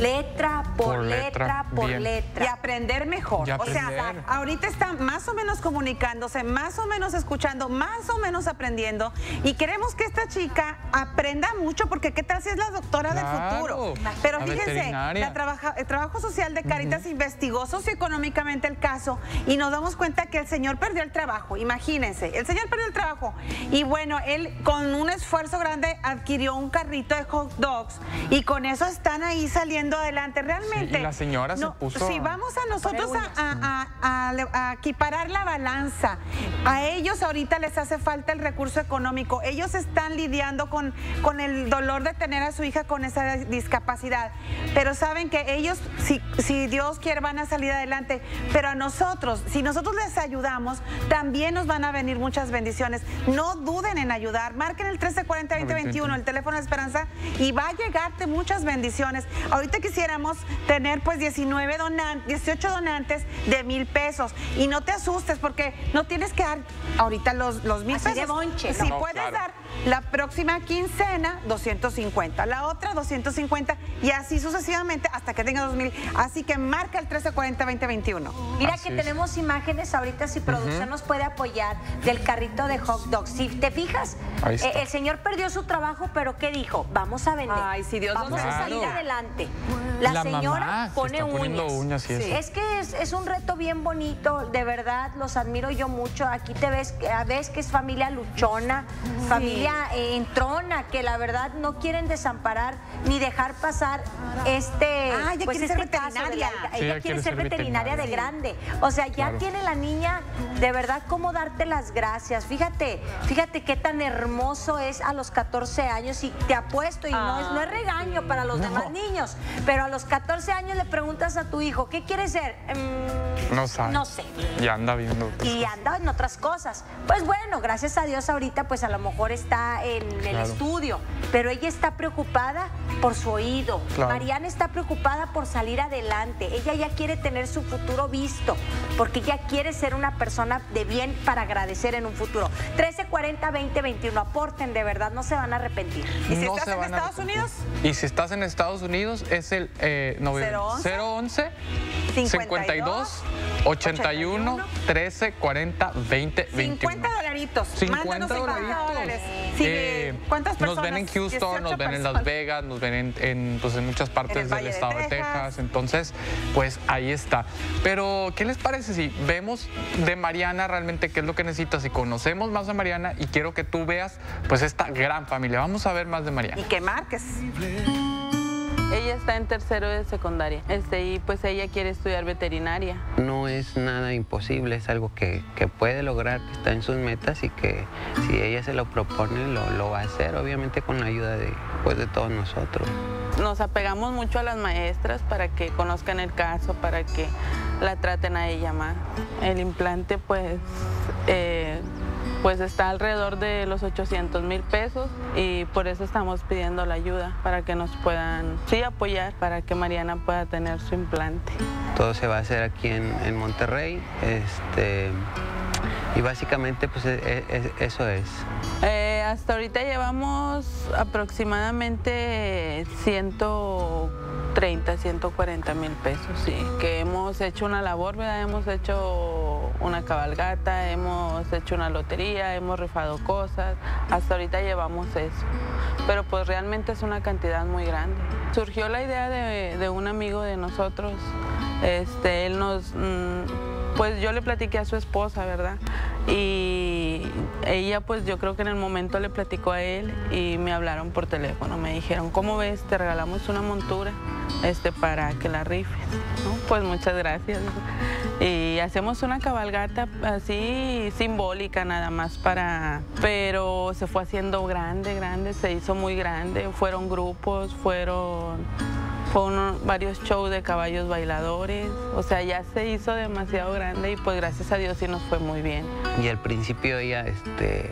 letra por, Por letra, letra, por bien. letra. Y aprender mejor. Y O sea, ahorita está más o menos comunicándose, más o menos escuchando, más o menos aprendiendo. Y queremos que esta chica aprenda mucho, porque qué tal si es la doctora Claro. del futuro. Pero La fíjense, la trabaja- el trabajo social de Caritas investigó socioeconómicamente el caso y nos damos cuenta que el señor perdió el trabajo. Imagínense, el señor perdió el trabajo. Y bueno, él con un esfuerzo grande adquirió un carrito de hot dogs y con eso están ahí saliendo adelante. Realmente. Sí, y la señora se no, puso Si vamos a nosotros a, a- a- a- a equiparar la balanza, a ellos ahorita les hace falta el recurso económico. Ellos están lidiando con, con el dolor de tener a su hija con esa discapacidad. Pero saben que ellos, si, si Dios quiere, van a salir adelante. Pero a nosotros, si nosotros les ayudamos, también nos van a venir muchas bendiciones. No duden en ayudar. Marquen el 1340-2021, el teléfono de Esperanza, y va a llegarte muchas bendiciones. Ahorita quisiéramos tener pues 19 donantes, 18 donantes de mil pesos. Y no te asustes porque no tienes que dar ahorita los, los mil Así de pesos. bonche, Si no, puedes claro. dar la próxima quincena, 250. La otra, 250. Y así sucesivamente hasta que tenga 2000. Así que marca el 1340-2021. Mira que tenemos imágenes ahorita, si producción nos puede apoyar, del carrito de hot dogs. Si te fijas, eh, el señor perdió su trabajo, pero ¿qué dijo? Vamos a vender. Ay, si Dios Vamos a bendiga. salir Claro. adelante. La, La señora mamá pone uñas. uñas y eso. Es que es, es un reto bien bonito, de verdad, los admiro yo mucho. Aquí te ves, ves que es familia luchona, familia eh, entrona, que la verdad no quieren desamparar ni dejar pasar este, Ah, ella pues quiere ser este la veterinaria. Sí, ella quiere ser veterinaria de grande. O sea, ya Claro. tiene la niña de verdad cómo darte las gracias. Fíjate, fíjate qué tan hermoso es a los 14 años y te apuesto y no es no es regaño para los demás niños, pero a los 14 años le preguntas a tu hijo, ¿qué quieres ser? "Mm, No sabe. No sé. Y anda viendo. otras y cosas. anda en otras cosas. Pues bueno, gracias a Dios ahorita pues a lo mejor está en el Claro. estudio, pero ella está preocupada por su oído. Claro. Mariana está preocupada por salir adelante. Ella ya quiere tener su futuro visto, porque ella quiere ser una persona de bien para agradecer en un futuro. 1340 2021 aporten de verdad, no se van a arrepentir. ¿Y si No estás en Estados. Unidos? Y si estás en Estados Unidos, es el eh, noven- 011 011 52 52 81 13 40 20 21. 50 dolaritos. 50 Mándanos 50 dolaritos. dólares. Sí, Eh, ¿Cuántas personas? Nos ven en Houston, 18 nos ven en Las. Vegas, nos ven en, en, pues, en muchas partes En del de estado de Texas. Texas. Entonces, pues ahí está. Pero, ¿qué les parece si vemos de Mariana realmente qué es lo que necesita? Si conocemos más de Mariana y quiero que tú veas, pues, esta gran familia. Vamos a ver más de Mariana. Y que marques. Ella está en tercero de secundaria. Este, y pues ella quiere estudiar veterinaria. No es nada imposible, es algo que, que puede lograr, que está en sus metas y que si ella se lo propone, lo, lo va a hacer, obviamente con la ayuda de, pues, de todos nosotros. Nos apegamos mucho a las maestras para que conozcan el caso, para que la traten a ella más. El implante pues, eh, pues está alrededor de los 800 mil pesos y por eso estamos pidiendo la ayuda para que nos puedan sí apoyar para que Mariana pueda tener su implante. Todo se va a hacer aquí en, en Monterrey, este, y básicamente pues e- e- eso es. Eh, hasta ahorita llevamos aproximadamente 130, 140 mil pesos, sí. Que hemos hecho una labor, ¿verdad? Hemos hecho una cabalgata, hemos hecho una lotería, hemos rifado cosas. Hasta ahorita llevamos eso. Pero pues realmente es una cantidad muy grande. Surgió la idea de, un amigo de nosotros. Este, él nos... mm, pues yo le platiqué a su esposa, ¿verdad? Y ella pues yo creo que en el momento le platicó a él y me hablaron por teléfono, me dijeron, ¿cómo ves? Te regalamos una montura este, para que la rifes. Pues muchas gracias. Y hacemos una cabalgata así simbólica nada más para... Pero se fue haciendo grande, grande, se hizo muy grande. Fueron grupos, fueron fue uno- varios shows de caballos bailadores, o sea, ya se hizo demasiado grande y pues gracias a Dios sí nos fue muy bien. Y al principio ella este,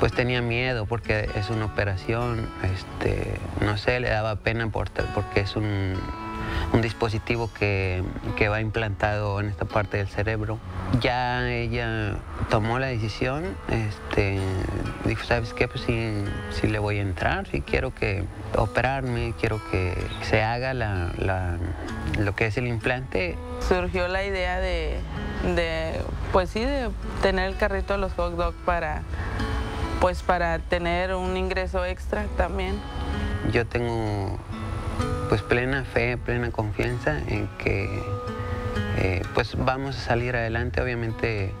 pues tenía miedo porque es una operación, este, no sé, le daba pena por, porque es un, un dispositivo que, que va implantado en esta parte del cerebro. Ya ella tomó la decisión, este, dijo, ¿sabes qué? Pues sí, sí le voy a entrar, sí quiero que operarme, quiero que se haga la, la- lo que es el implante. Surgió la idea de, de, pues sí, de tener el carrito de los hot dogs para, pues para tener un ingreso extra también. Yo tengo pues plena fe, plena confianza en que eh, pues vamos a salir adelante, obviamente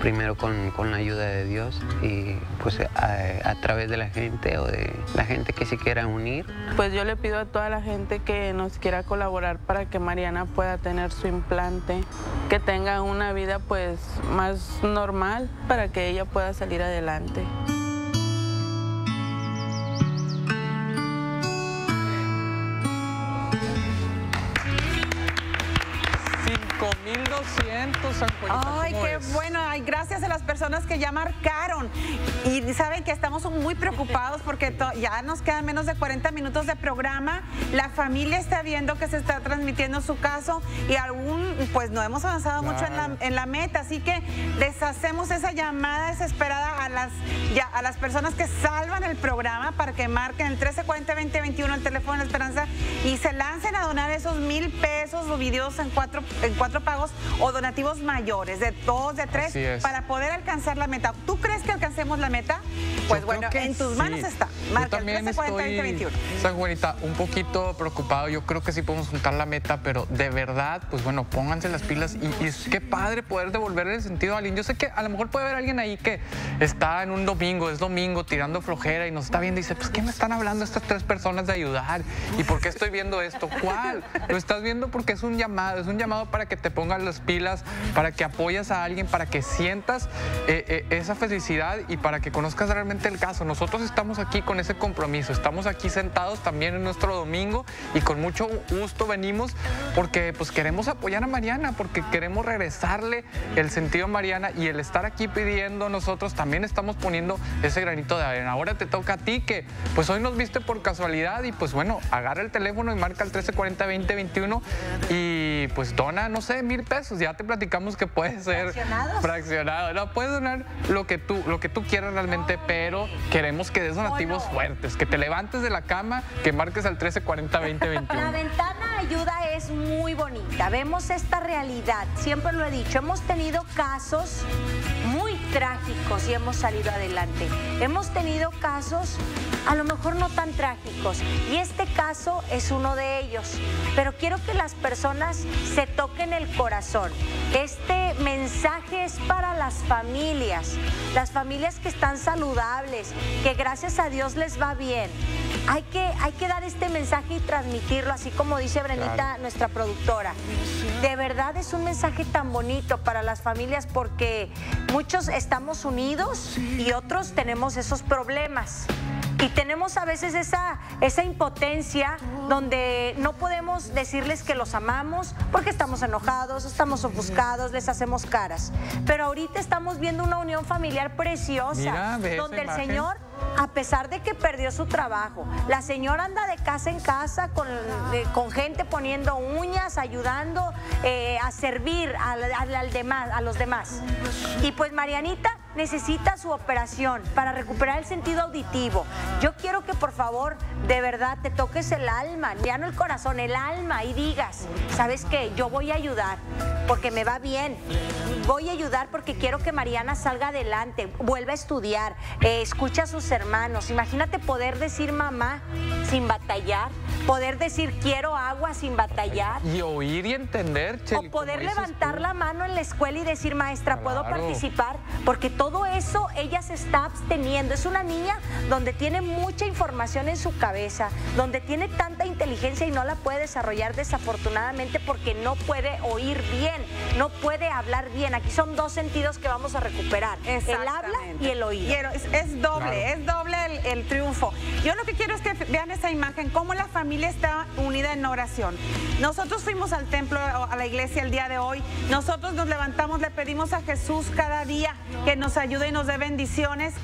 primero con, con la ayuda de Dios y pues a, a través de la gente o de la gente que se quiera unir. Pues yo le pido a toda la gente que nos quiera colaborar para que Mariana pueda tener su implante, que tenga una vida pues más normal para que ella pueda salir adelante. $5,200, San Juanito, Ay, ¿cómo qué bueno. Ay, gracias a las personas que ya marcaron. Y saben que estamos muy preocupados porque ya nos quedan menos de 40 minutos de programa. La familia está viendo que se está transmitiendo su caso y algún, pues no hemos avanzado mucho en la, Claro. en la meta. Así que deshacemos esa llamada desesperada a las, ya, a las personas que salvan el programa para que marquen el 1340-2021, el teléfono de la esperanza, y se lancen a donar esos mil pesos o videos en cuatro, en cuatro pagos o donativos mayores, de dos, de tres, para poder alcanzar la meta. ¿Tú crees que alcancemos la meta? Pues Yo bueno, en tus sí. manos está. Yo Marca el también 1340-2021. estoy, San Juanita, un poquito preocupado. Yo creo que sí podemos juntar la meta, pero de verdad, pues bueno, pónganse las pilas y, y es qué padre poder devolverle el sentido a alguien. Yo sé que a lo mejor puede haber alguien ahí que está en un domingo, es domingo, tirando flojera y nos está viendo y dice, pues ¿qué me están hablando estas tres personas de ayudar? ¿Y por qué estoy viendo esto? ¿Cuál? Lo estás viendo porque es un llamado, es un llamado para que te pongas las pilas, para que apoyes a alguien, para que sientas eh, eh, esa felicidad y para que conozcas realmente el caso. Nosotros estamos aquí con ese compromiso, estamos aquí sentados también en nuestro domingo y con mucho gusto venimos porque pues queremos apoyar a Mariana, porque queremos regresarle el sentido a Mariana y el estar aquí pidiendo nosotros también estamos poniendo ese granito de arena. Ahora te toca a ti que pues hoy nos viste por casualidad y pues bueno, agarra el teléfono y marca el 1340-2021 y pues dona, no sé, mil pesos. Ya te platicamos que puede ser fraccionado. No, puedes donar lo que tú, lo que tú quieras realmente, pero queremos que des donativos fuertes, que te levantes de la cama, que marques al 1340-2021. La ventana ayuda es muy bonita. Vemos esta realidad. Siempre lo he dicho. Hemos tenido casos muy trágicos y hemos salido adelante. Hemos tenido casos a lo mejor no tan trágicos. Y este caso es uno de ellos. Pero quiero que las personas se toquen el corazón. Este mensaje es para las familias. Las familias que están saludables, que gracias a Dios les va bien. Hay que, hay que dar este mensaje y transmitirlo, así como dice Brenita, Claro. nuestra productora. De verdad es un mensaje tan bonito para las familias porque muchos estamos unidos y otros tenemos esos problemas. Y tenemos a veces esa, esa impotencia donde no podemos decirles que los amamos porque estamos enojados, estamos ofuscados, les hacemos caras. Pero ahorita estamos viendo una unión familiar preciosa Mira, donde el. Señor a pesar de que perdió su trabajo, la señora anda de casa en casa con, con gente poniendo uñas, ayudando eh, a servir al demás, a los demás. Y pues Marianita necesita su operación para recuperar el sentido auditivo. Yo quiero que por favor, de verdad, te toques el alma, ya no el corazón, el alma y digas, ¿sabes qué? Yo voy a ayudar porque me va bien. Voy a ayudar porque quiero que Mariana salga adelante, vuelva a estudiar, eh, escucha a sus hermanos. Imagínate poder decir mamá sin batallar, poder decir quiero agua sin batallar. Y oír y entender, Cheli, O poder levantar tú. la mano en la escuela y decir, maestra, ¿puedo participar? Porque todo eso ella se está absteniendo. Es una niña donde tiene mucha información en su cabeza, donde tiene tanta inteligencia y no la puede desarrollar desafortunadamente porque no puede oír bien, no puede hablar bien. Aquí son dos sentidos que vamos a recuperar, el habla y el oído. Y es, es doble, Claro. es doble el, el triunfo. Yo lo que quiero es que vean esa imagen, cómo la familia está unida en oración. Nosotros fuimos al templo, a la iglesia el día de hoy. Nosotros nos levantamos, le pedimos a Jesús cada día que nos ayude y nos dé bendiciones.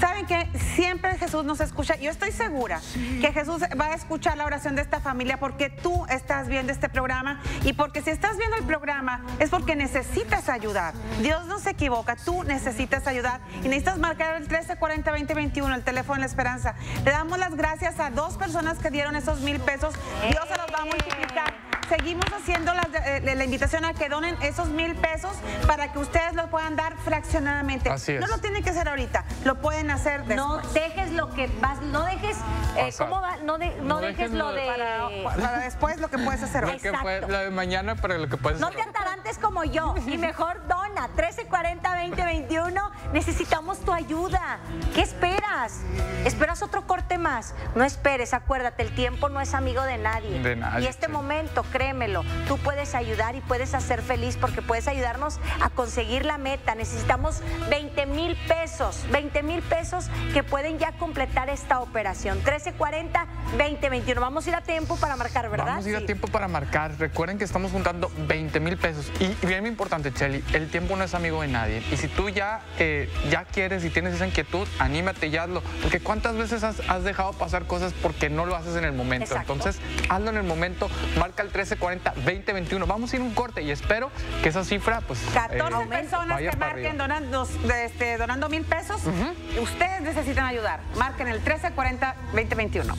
Saben que siempre Jesús nos escucha. Yo estoy segura que Jesús va a escuchar la oración de esta familia porque tú estás viendo este programa y porque si estás viendo el programa es porque necesitas ayudar. Dios no se equivoca, tú necesitas ayudar y necesitas marcar el 1340-2021, el teléfono de la esperanza. Le damos las gracias a dos personas que dieron esos mil pesos. Dios se los va a multiplicar seguimos haciendo la, eh, la invitación a que donen esos mil pesos para que ustedes lo puedan dar fraccionadamente. Así es. No lo tienen que hacer ahorita, lo pueden hacer después. No dejes lo que vas, no dejes, eh. ¿cómo va? No, de- no No dejes dejes lo lo de... Para, para después lo que puedes hacer hoy. Lo que fue la de mañana, pero lo que puedes No hacer te hoy. atarantes como yo y mejor dona 1340-2021. Necesitamos tu ayuda. ¿Qué esperas? ¿Esperas otro corte más? No esperes, acuérdate, el tiempo no es amigo de nadie. De nadie, y este sí. momento, créemelo, tú puedes ayudar y puedes hacer feliz porque puedes ayudarnos a conseguir la meta. Necesitamos 20 mil pesos, 20 mil pesos que pueden ya completar esta operación. 1340-2021. Vamos a ir a tiempo para marcar, ¿verdad? Vamos a ir a Sí. tiempo para marcar. Recuerden que estamos juntando 20 mil pesos. Y bien importante, Chelly, el tiempo no es amigo de nadie. Y si tú ya, eh, ya quieres y tienes esa inquietud, anímate y hazlo. Porque cuántas veces has, has dejado pasar cosas porque no lo haces en el momento. Exacto. Entonces, hazlo en el momento. Marca el 1340-2021. Vamos a ir un corte y espero que esa cifra, pues. 14 eh, personas que marquen donando, este, donando mil pesos. Ustedes necesitan ayudar. Marquen el 1340-2021.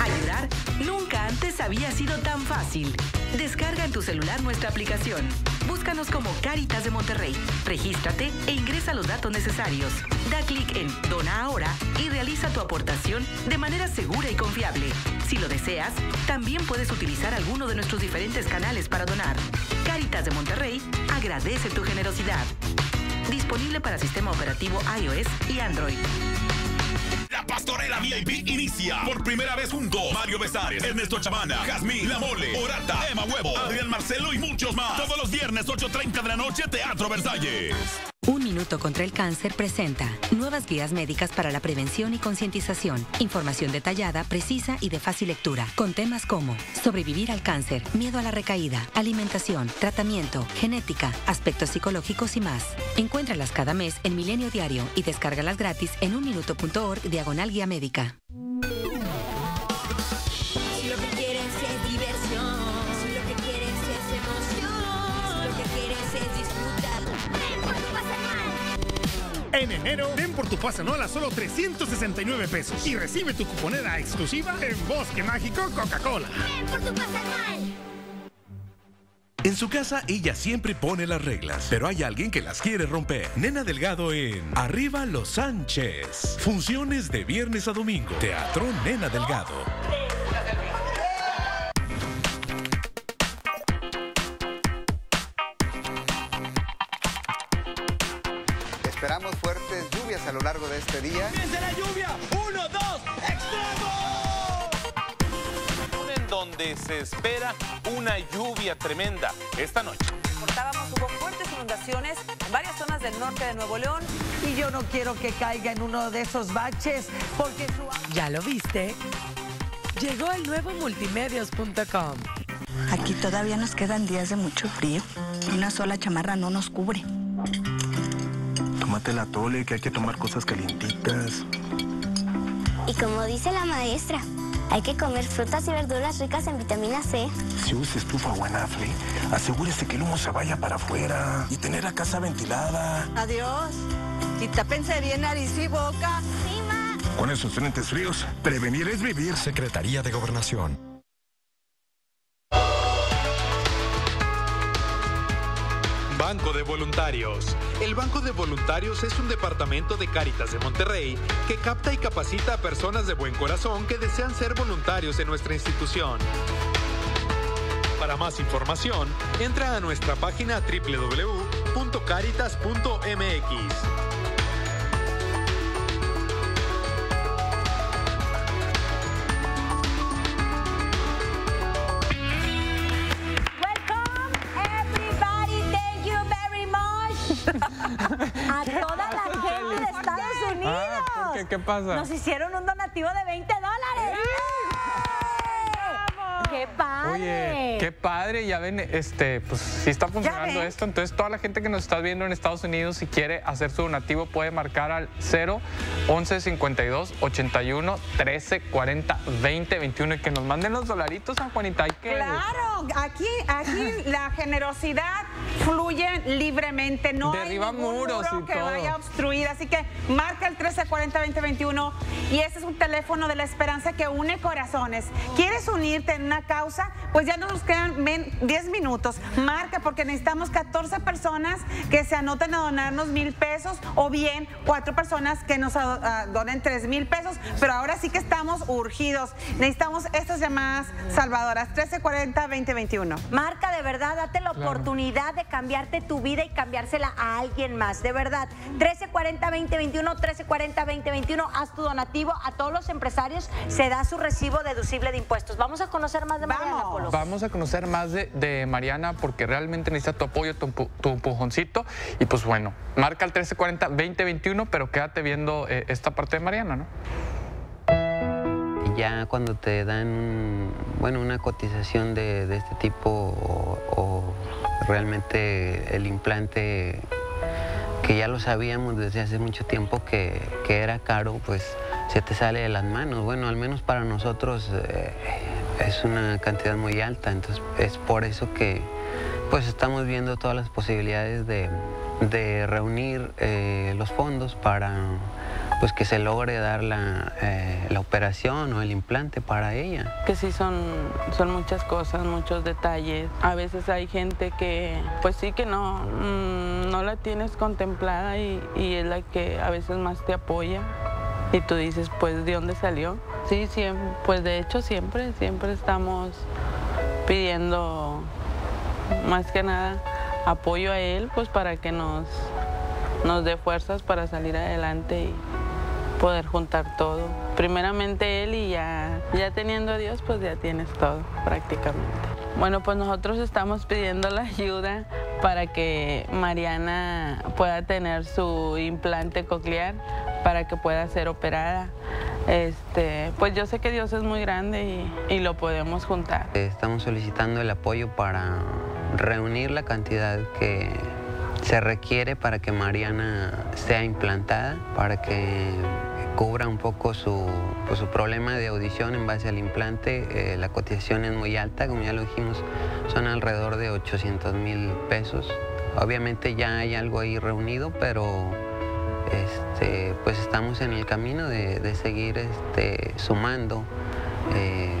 Ayudar nunca antes había sido tan fácil. Descarga en tu celular nuestra aplicación. Búscanos como Caritas de Monterrey. Regístrate e ingresa los datos necesarios. Da clic en Dona ahora y realiza tu aportación de manera segura y confiable. Si lo deseas, también puedes utilizar alguno de nuestros diferentes canales para donar. Caritas de Monterrey agradece tu generosidad. Disponible para sistema operativo iOS y Android. La pastorela VIP inicia por primera vez juntos. Mario Besares, Ernesto Chamana, Jazmín, La Mole, Orata, Emma Huevo, Adrián Marcelo y muchos más. Todos los viernes, 8.30 de la noche, Teatro Versalles. Un Minuto contra el Cáncer presenta nuevas guías médicas para la prevención y concientización. Información detallada, precisa y de fácil lectura, con temas como sobrevivir al cáncer, miedo a la recaída, alimentación, tratamiento, genética, aspectos psicológicos y más. Encuéntralas cada mes en Milenio Diario y descárgalas gratis en unminuto.org diagonal guía médica. Enero, ven por tu pase anual a solo 369 pesos y recibe tu cuponera exclusiva en Bosque Mágico Coca-Cola. Ven por tu pase anual. En su casa ella siempre pone las reglas, pero hay alguien que las quiere romper. Nena Delgado en Arriba Los Sánchez. Funciones de viernes a domingo. Teatro Nena Delgado. Largo de este día. ¡Empieza la lluvia! ¡Uno, dos, extremo! En donde se espera una lluvia tremenda esta noche. Reportábamos hubo fuertes inundaciones en varias zonas del norte de Nuevo León. Y yo no quiero que caiga en uno de esos baches porque su... ¿Ya lo viste? Llegó el nuevo multimedios.com. Aquí todavía nos quedan días de mucho frío. Una sola chamarra no nos cubre. Tómate la tole, que hay que tomar cosas calientitas. Y como dice la maestra, hay que comer frutas y verduras ricas en vitamina C. Si usa estufa o anafre, asegúrese que el humo se vaya para afuera y tener la casa ventilada. Adiós. Y tápense bien nariz y boca. Con esos frentes fríos, prevenir es vivir. Secretaría de Gobernación. Banco de Voluntarios. El Banco de Voluntarios es un departamento de Cáritas de Monterrey que capta y capacita a personas de buen corazón que desean ser voluntarios en nuestra institución. Para más información, entra a nuestra página www.caritas.mx. pasa? Nos hicieron un donativo de 20 dólares. ¡Qué padre! Oye, Qué padre, ya ven, este, pues sí está funcionando esto. Entonces, toda la gente que nos está viendo en Estados Unidos, si quiere hacer su donativo, puede marcar al 0 11 52 81 13 40 20 21 y que nos manden los dolaritos, San Juanita. Hay que. Claro, aquí, aquí la generosidad fluye libremente, no Derriba hay ningún muros muro que todo. vaya a obstruir, así que marca el 1340-2021 y ese es un teléfono de la esperanza que une corazones. ¿Quieres unirte en una causa? Pues ya nos quedan men- 10 minutos. Marca porque necesitamos 14 personas que se anoten a donarnos mil pesos o bien cuatro personas que nos donen 3 mil pesos, pero ahora sí que estamos urgidos. Necesitamos estas llamadas salvadoras 1340-2021. Marca, de verdad, date la Claro. oportunidad de cambiarte tu vida y cambiársela a alguien más. De verdad, 1340-2021, 1340-2021, haz tu donativo. A todos los empresarios se da su recibo deducible de impuestos. Vamos a conocer más de Mariana Polo. Vamos a conocer más de, de Mariana porque realmente necesita tu apoyo, tu, tu empujoncito. Y pues bueno, marca el 1340-2021, pero quédate viendo eh, esta parte de Mariana, ¿no? Ya cuando te dan un- bueno, una cotización de, de este tipo o, o realmente el implante que ya lo sabíamos desde hace mucho tiempo que, que era caro, pues se te sale de las manos. Bueno, al menos para nosotros eh, es una cantidad muy alta, entonces es por eso que pues estamos viendo todas las posibilidades de, de reunir eh, los fondos para pues que se logre dar la, eh, la operación o el implante para ella. que sí son, son muchas cosas, muchos detalles. A veces hay gente que, pues sí que no, mm, no la tienes contemplada y, y es la que a veces más te apoya. Y tú dices, pues, ¿de dónde salió? Sí, siempre, pues de hecho siempre, siempre estamos pidiendo más que nada apoyo a él, pues para que nos, nos dé fuerzas para salir adelante y poder juntar todo. Primeramente él y ya, ya teniendo a Dios, pues ya tienes todo prácticamente. Bueno, pues nosotros estamos pidiendo la ayuda para que Mariana pueda tener su implante coclear, para que pueda ser operada. Este, pues yo sé que Dios es muy grande y, y lo podemos juntar. Estamos solicitando el apoyo para reunir la cantidad que se requiere para que Mariana sea implantada, para que cubra un poco su, pues, su problema de audición en base al implante. Eh, la cotización es muy alta, como ya lo dijimos, son alrededor de 800 mil pesos. Obviamente ya hay algo ahí reunido, pero este, pues estamos en el camino de, de seguir este, sumando eh,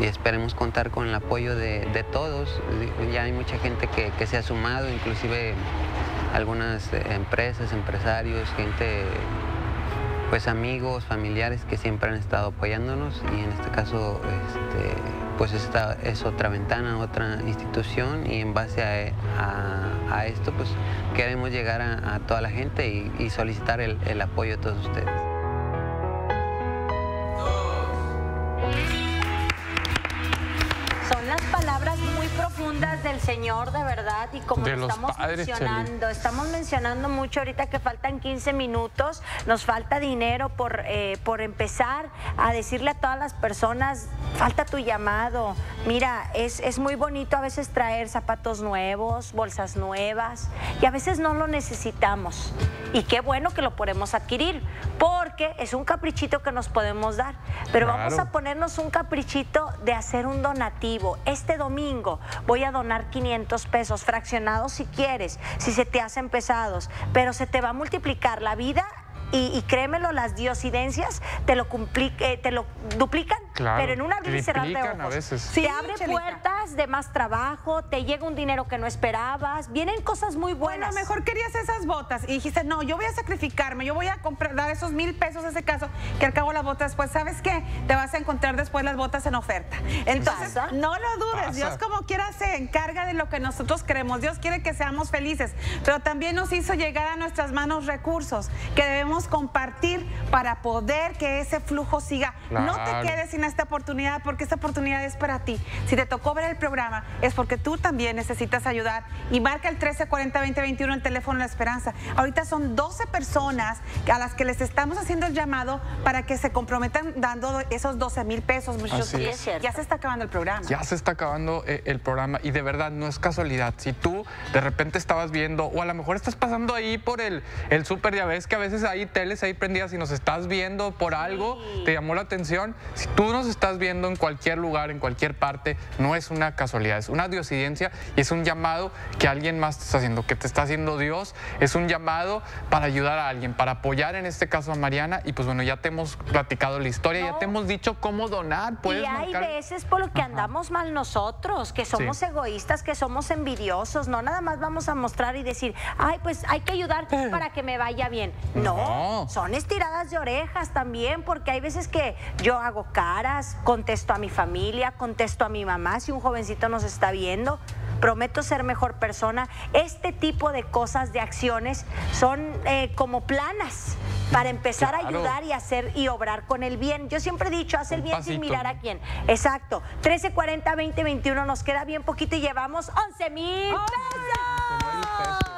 y esperemos contar con el apoyo de, de todos. Ya hay mucha gente que, que se ha sumado, inclusive algunas eh, empresas, empresarios, gente, pues amigos, familiares que siempre han estado apoyándonos y en este caso este, pues esta es otra ventana, otra institución y en base a, esto pues queremos llegar a, toda la gente y, solicitar el apoyo de todos ustedes. Palabras muy profundas del Señor, de verdad, y como De estamos padres, mencionando, estamos mencionando mucho ahorita que faltan 15 minutos, nos falta dinero por, eh, por empezar a decirle a todas las personas, falta tu llamado. Mira, es, es muy bonito a veces traer zapatos nuevos, bolsas nuevas, y a veces no lo necesitamos. Y qué bueno que lo podemos adquirir, porque es un caprichito que nos podemos dar. Pero vamos a ponernos un caprichito de hacer un donativo. Este domingo voy a donar 500 pesos fraccionados si quieres, si se te hacen pesados, pero se te va a multiplicar la vida. Y, y créemelo, las diosidencias te lo, cumpli- eh, te lo duplican, Claro, pero en un abrir y cerrar de triplican a ojos. veces. te Sí, abre Chelita. puertas de más trabajo, te llega un dinero que no esperabas, vienen cosas muy Bueno, buenas. mejor querías esas botas y dijiste, no, yo voy a sacrificarme, yo voy a comprar, dar esos mil pesos a ese caso, que al cabo las botas, pues, ¿sabes qué? Te vas a encontrar después las botas en oferta. Entonces, no lo dudes, Pasa. Dios como quiera se encarga de lo que nosotros queremos. Dios quiere que seamos felices, pero también nos hizo llegar a nuestras manos recursos que debemos compartir para poder que ese flujo siga. No te Claro. quedes sin esta oportunidad porque esta oportunidad es para ti. Si te tocó ver el programa, es porque tú también necesitas ayudar. Y marca el 1340-2021 el teléfono la esperanza. Ahorita son 12 personas a las que les estamos haciendo el llamado para que se comprometan dando esos 12 mil pesos, muchachos. Así es. Ya se está acabando el programa. Ya se está acabando eh, el programa y de verdad no es casualidad. Si tú de repente estabas viendo o a lo mejor estás pasando ahí por el, el súper, ya ves que a veces hay teles ahí prendidas y nos estás viendo por algo, te llamó la atención. Si tú nos estás viendo en cualquier lugar, en cualquier parte, no es una casualidad, es una diosidencia y es un llamado que alguien más te está haciendo, que te está haciendo Dios. Es un llamado para ayudar a alguien, para apoyar en este caso a Mariana y pues bueno, ya te hemos platicado la historia, ya te hemos dicho cómo donar. Puedes Y hay marcar- veces por lo que andamos mal nosotros, que somos Sí. egoístas, que somos envidiosos, no nada más vamos a mostrar y decir, ay, pues hay que ayudar para que me vaya bien. No, No. son estiradas de orejas también, porque hay veces que yo hago caras, contesto a mi familia, contesto a mi mamá si un jovencito nos está viendo. Prometo ser mejor persona. Este tipo de cosas, de acciones, son eh, como planas para empezar a ayudar y hacer y obrar con el bien. Yo siempre he dicho, haz el bien sin mirar a quién. Exacto. 1340 2021 nos queda bien poquito y llevamos 11 mil pesos.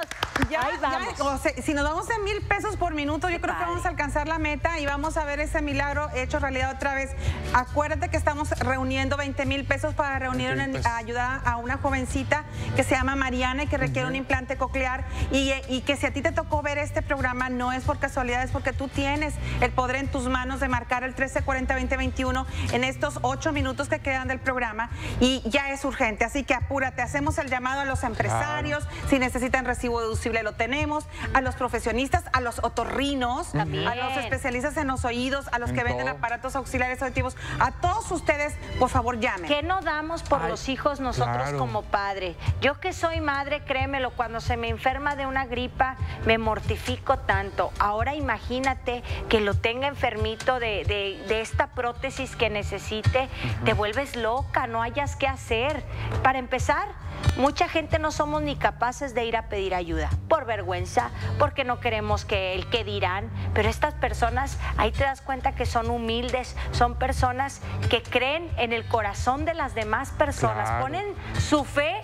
Ya, Ahí ya, vamos. o sea, si nos damos en mil pesos por minuto, yo creo que vamos a alcanzar la meta y vamos a ver ese milagro hecho realidad otra vez. Acuérdate que estamos reuniendo 20 mil pesos para reunir 20,000 una, pesos. a una jovencita que se llama Mariana y que requiere un implante coclear. Y, y que si a ti te tocó ver este programa no es por casualidad, es porque tú tienes el poder en tus manos de marcar el 1340-2021 en estos ocho minutos que quedan del programa. Y ya es urgente, así que apúrate, hacemos el llamado a los empresarios, si necesitan recibo deducible lo tenemos, a los profesionistas, a los otorrinos, También. a los especialistas en los oídos, a los En que venden todo. aparatos auxiliares auditivos, a todos ustedes, por favor llamen. ¿Qué no damos por Ay, los hijos nosotros claro. como padre? Yo que soy madre, créemelo, cuando se me enferma de una gripa, me mortifico tanto. Ahora imagínate que lo tenga enfermito de, de- de esta prótesis que necesite, te vuelves loca, no hayas qué hacer. Para empezar, mucha gente no somos ni capaces de ir a pedir ayuda, por vergüenza, porque no queremos que el que dirán, pero estas personas, ahí te das cuenta que son humildes, son personas que creen en el corazón de las demás personas, Claro. ponen su fe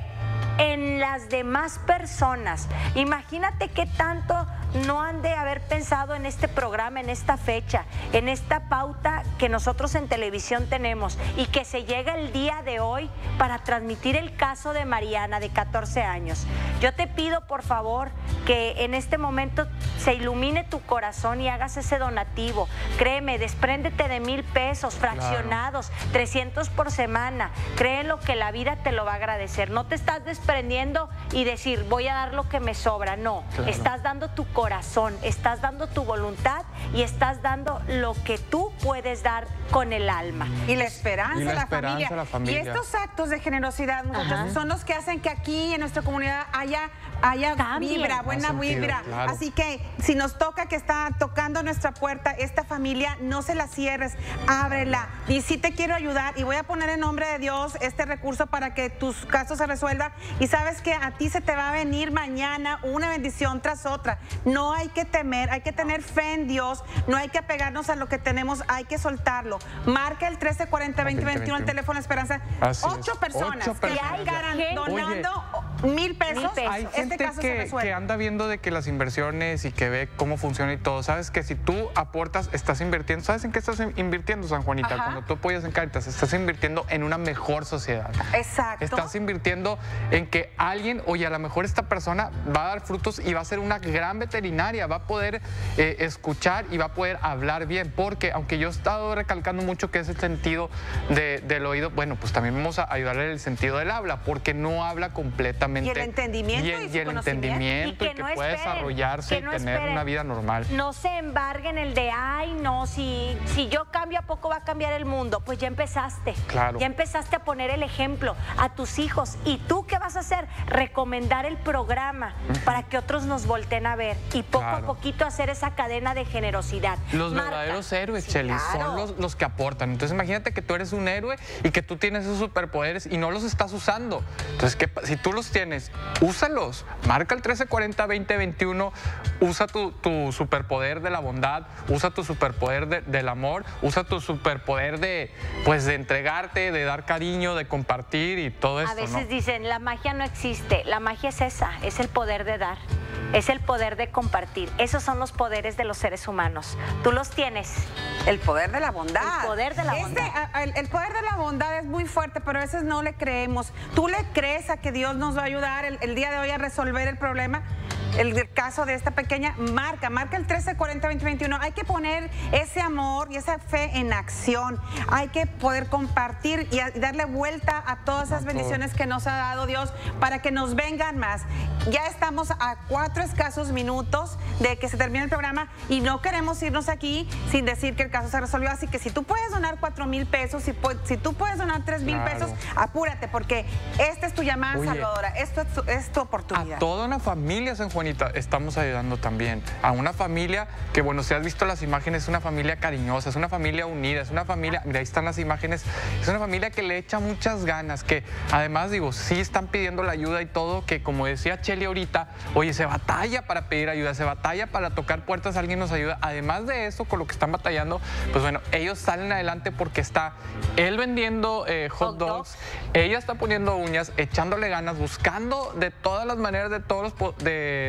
en las demás personas. Imagínate qué tanto no han de haber pensado en este programa, en esta fecha, en esta pauta que nosotros en televisión tenemos y que se llega el día de hoy para transmitir el caso de Mariana de 14 años. Yo te pido por favor que en este momento se ilumine tu corazón y hagas ese donativo. Créeme, despréndete de mil pesos fraccionados, 300 por semana. Créelo que la vida te lo va a agradecer. No te estás desprendiendo y decir, voy a dar lo que me sobra. No, Claro. estás dando tu corazón, estás dando tu voluntad y estás dando lo que tú puedes dar con el alma. Y la esperanza, Y la a la, esperanza familia. a la familia. Y estos actos de generosidad, muchachos, son los que hacen que aquí en nuestra comunidad haya, haya vibra, buena sentido, vibra. claro. Así que si nos toca que está tocando nuestra puerta esta familia, no se la cierres, ábrela. Y sí te quiero ayudar y voy a poner en nombre de Dios este recurso para que tus casos se resuelvan. Y sabes que a ti se te va a venir mañana una bendición tras otra. No hay que temer, hay que tener fe en Dios, no hay que apegarnos a lo que tenemos, hay que soltarlo. Marca el 1340-2021, el teléfono Esperanza. Así es. Ocho personas Ocho que personas Oye. donando mil pesos. Hay Este gente caso se que, resuelve. que anda viendo de que las inversiones y que ve cómo funciona y todo. Sabes que si tú aportas, estás invirtiendo. ¿Sabes en qué estás invirtiendo, San Juanita? Ajá. Cuando tú apoyas en Caritas, estás invirtiendo en una mejor sociedad. Exacto. Estás invirtiendo en que alguien, oye, a lo mejor esta persona va a dar frutos y va a ser una gran veterinaria, va a poder eh, escuchar y va a poder hablar bien. Porque aunque yo he estado recalcando mucho que es el sentido de- del oído, bueno, pues también vamos a ayudarle en el sentido del habla, porque no habla completamente. Y el entendimiento y su el conocimiento. entendimiento Y y que que, no puede esperen, desarrollarse que no y tener esperen. una vida normal. No se embarguen el de, ay, no, si, si yo cambio a poco va a cambiar el mundo. Pues ya empezaste. Claro. Ya empezaste a poner el ejemplo a tus hijos. ¿Y tú qué vas a hacer? Recomendar el programa para que otros nos volteen a ver y poco Claro. a poquito hacer esa cadena de generosidad. Los verdaderos héroes, sí, Chely, claro. son los, los que aportan. Entonces imagínate que tú eres un héroe y que tú tienes esos superpoderes y no los estás usando. Entonces, ¿qué pa- si tú los tienes tienes, úsalos. Marca el 1340-2021, usa tu, tu superpoder de la bondad, usa tu superpoder de- del amor, usa tu superpoder de, pues, de entregarte, de dar cariño, de compartir y todo eso, A veces ¿no? dicen, la magia no existe. La magia es esa, es el poder de dar, es el poder de compartir. Esos son los poderes de los seres humanos. Tú los tienes. El poder de la bondad. El poder de la Este, bondad. el, el poder de la bondad es muy fuerte, pero a veces no le creemos. ¿Tú le crees a que Dios nos va a ayudar el, el día de hoy a resolver el problema? El, caso de esta pequeña marca, marca el 1340-2021. Hay que poner ese amor y esa fe en acción. Hay que poder compartir y, a- y darle vuelta a todas esas bendiciones que nos ha dado Dios para que nos vengan más. Ya estamos a cuatro escasos minutos de que se termine el programa y no queremos irnos aquí sin decir que el caso se resolvió. Así que si tú puedes donar cuatro mil pesos, si, tú puedes donar tres mil Claro. pesos, apúrate porque esta es tu llamada Oye. salvadora. Esto es tu, es tu oportunidad. A toda una familia, San Juanita, estamos ayudando también. A una familia que, bueno, si has visto las imágenes, es una familia cariñosa, es una familia unida, es una familia, mira, ahí están las imágenes, es una familia que le echa muchas ganas, que además, digo, sí están pidiendo la ayuda y todo, que como decía Cheli ahorita, oye, se batalla para pedir ayuda, se batalla para tocar puertas, alguien nos ayuda. Además de eso, con lo que están batallando, pues bueno, ellos salen adelante porque está él vendiendo eh, hot, dogs, ella está poniendo uñas, echándole ganas, buscando de todas las maneras, de, todos los po-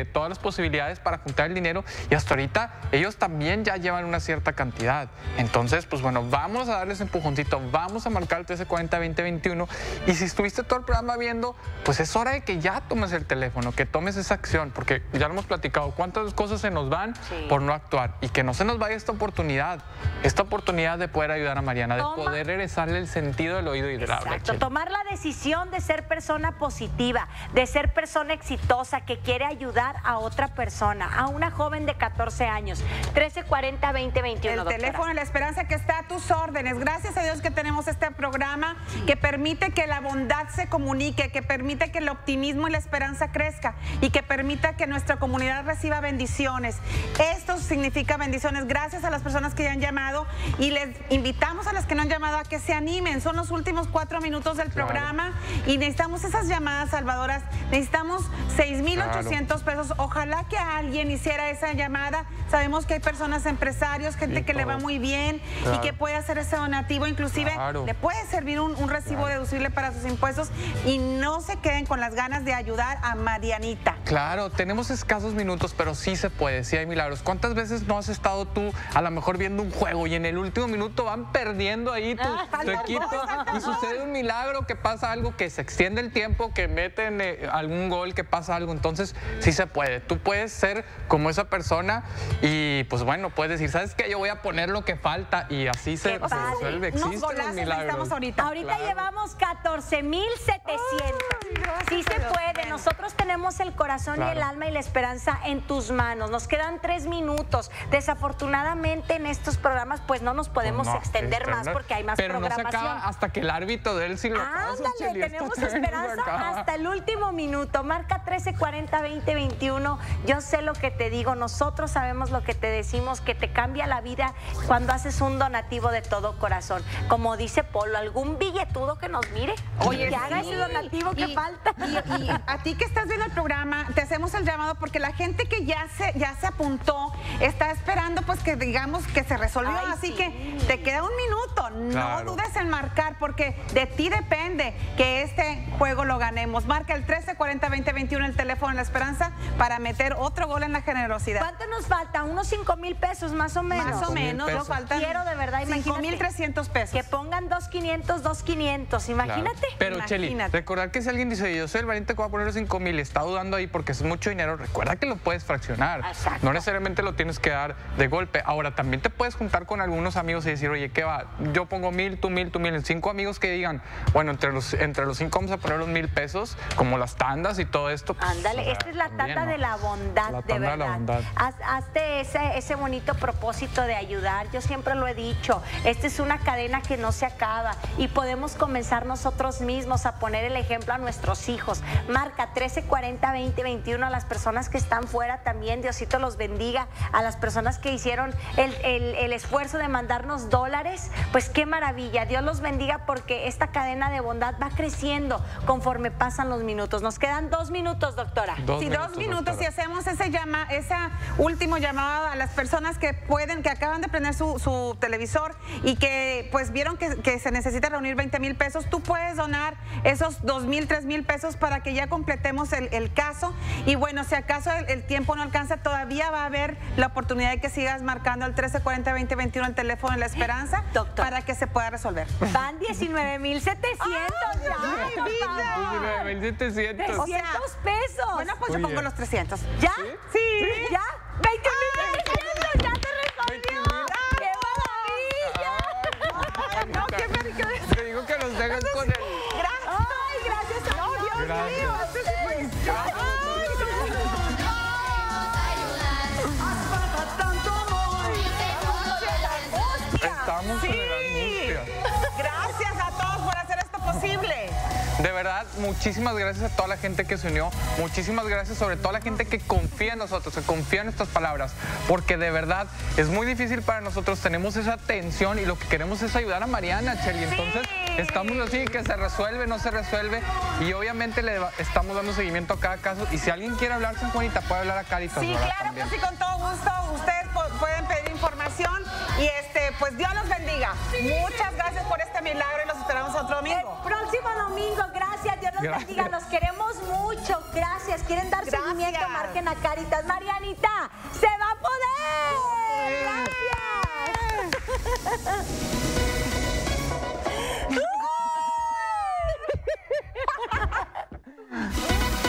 de todas las posibilidades para juntar el dinero y hasta ahorita ellos también ya llevan una cierta cantidad. Entonces, pues bueno, vamos a darles empujoncito, vamos a marcar el 1340-2021 y si estuviste todo el programa viendo, pues es hora de que ya tomes el teléfono, que tomes esa acción, porque ya lo hemos platicado, cuántas cosas se nos van Sí. por no actuar y que no se nos vaya esta oportunidad, esta oportunidad de poder ayudar a Mariana, de Toma. poder regresarle el sentido del oído y del habla. Exacto, tomar la decisión de ser persona positiva, de ser persona exitosa que quiere ayudar a otra persona, a una joven de 14 años. 1340-2021. El teléfono de la esperanza que está a tus órdenes. Gracias a Dios que tenemos este programa que permite que la bondad se comunique, que permite que el optimismo y la esperanza crezca y que permita que nuestra comunidad reciba bendiciones. Esto significa bendiciones. Gracias a las personas que ya han llamado y les invitamos a las que no han llamado a que se animen. Son los últimos cuatro minutos del Claro. programa y necesitamos esas llamadas salvadoras. Necesitamos 6,800 pesos. Ojalá que alguien hiciera esa llamada. Sabemos que hay personas, empresarios, gente Sí, que le va muy bien y que puede hacer ese donativo. Inclusive Claro. le puede servir un, un recibo deducible para sus impuestos y no se queden con las ganas de ayudar a Marianita. Claro, tenemos escasos minutos, pero sí se puede, sí hay milagros. ¿Cuántas veces no has estado tú a lo mejor viendo un juego y en el último minuto van perdiendo ahí tu, Ah, tu equipo y sucede un milagro, que pasa algo, que se extiende el tiempo, que meten eh, algún gol, que pasa algo? Entonces sí se puede. Tú puedes ser como esa persona y pues bueno, puedes decir, ¿sabes qué? Yo voy a poner lo que falta y así se, resuelve. Existen los milagros. ahorita. Ahorita llevamos 14,700. Sí se puede. Nosotros tenemos el corazón y el alma y la esperanza en tus manos. Nos quedan tres minutos. Desafortunadamente en estos programas pues no nos podemos No, extender más porque hay más Pero no se programación. acaba hasta que el árbitro de él sí lo pasa, Ándale, tenemos se esperanza hasta el último minuto. Marca 1340-2021. Yo sé lo que te digo, nosotros sabemos lo que te decimos, que te cambia la vida cuando haces un donativo de todo corazón. Como dice Polo, algún billetudo que nos mire. Oye, que haga ese donativo que Y- falta. Y, y a ti que estás viendo el programa, te hacemos el llamado porque la gente que ya se, ya se apuntó está esperando pues que digamos que se resolvió. Ay, Así sí. que te queda un minuto. No dudes en marcar porque de ti depende que este juego lo ganemos. Marca el 1340-2021 el teléfono en la esperanza para meter otro gol en la generosidad. ¿Cuánto nos falta? Unos 5 mil pesos más o menos. Más o mil menos, pesos. nos faltan Quiero de verdad, imagínate. 5,300 pesos. Que pongan 2,500, 2,500. Imagínate. Claro. Pero Cheli, Imagínate. recordar que si alguien dice, yo soy el valiente que va a poner los 5 mil y está dudando ahí porque es mucho dinero, recuerda que lo puedes fraccionar. Exacto. No necesariamente lo tienes que dar de golpe. Ahora, también te puedes juntar con algunos amigos y decir, oye, ¿qué va? Yo pongo mil, tú mil, tú mil. En cinco amigos que digan, bueno, entre los, entre los cinco vamos a poner los mil pesos, como las tandas y todo esto. pues, Ándale, o sea, esta es la también. tanda de la bondad, La de tanda de la verdad. bondad. Haz- hazte ese, ese bonito propósito de ayudar. Yo siempre lo he dicho, esta es una cadena que no se acaba y podemos comenzar nosotros mismos a poner el ejemplo a nuestros hijos. Marca 1340 2021 a las personas que están fuera también. Diosito los bendiga. A las personas que hicieron el, el- el esfuerzo de mandarnos dólares, pues qué maravilla. Dios los bendiga porque esta cadena de bondad va creciendo conforme pasan los minutos. Nos quedan dos minutos, doctora. sí, dos minutos y hacemos ese llama, ese último llamado a las personas que pueden, que acaban de prender su, su televisor y que pues vieron que, que se necesita reunir 20 mil pesos. Tú puedes donar esos 2 mil, 3 mil pesos para que ya completemos el, el caso. Y bueno, si acaso el, el tiempo no alcanza, todavía va a haber la oportunidad de que sigas marcando el 1340-2021 el teléfono de la esperanza para que se pueda resolver. Van 19,700 ya. ¡Ay, por vida! favor. 19,700. 300 pesos. Bueno, pues yo Oye. pongo los 300. ¿Ya? Sí. ¿Ya? 20 mil ya te resolvió. ¡Qué maravilla! No, qué marica. Te digo que los dejes con el... Ay, gracias a Dios. Dios verdad, muchísimas gracias a toda la gente que se unió. Muchísimas gracias sobre todo a la gente que confía en nosotros, que confía en nuestras palabras. Porque de verdad es muy difícil para nosotros. Tenemos esa tensión y lo que queremos es ayudar a Mariana, Chely. Entonces estamos así, que se resuelve, no se resuelve. Y obviamente le estamos dando seguimiento a cada caso. Y si alguien quiere hablar, San Juanita, puede hablar a Caritas. Sí, ¿verdad? claro sí, con todo gusto. Pedir y este, pues Dios los bendiga. Muchas gracias por este milagro y los esperamos otro domingo. Próximo domingo, gracias, Dios los bendiga, los queremos mucho, gracias. ¿Quieren dar gracias. seguimiento? Marquen a Caritas. Marianita, se va a poder. Gracias.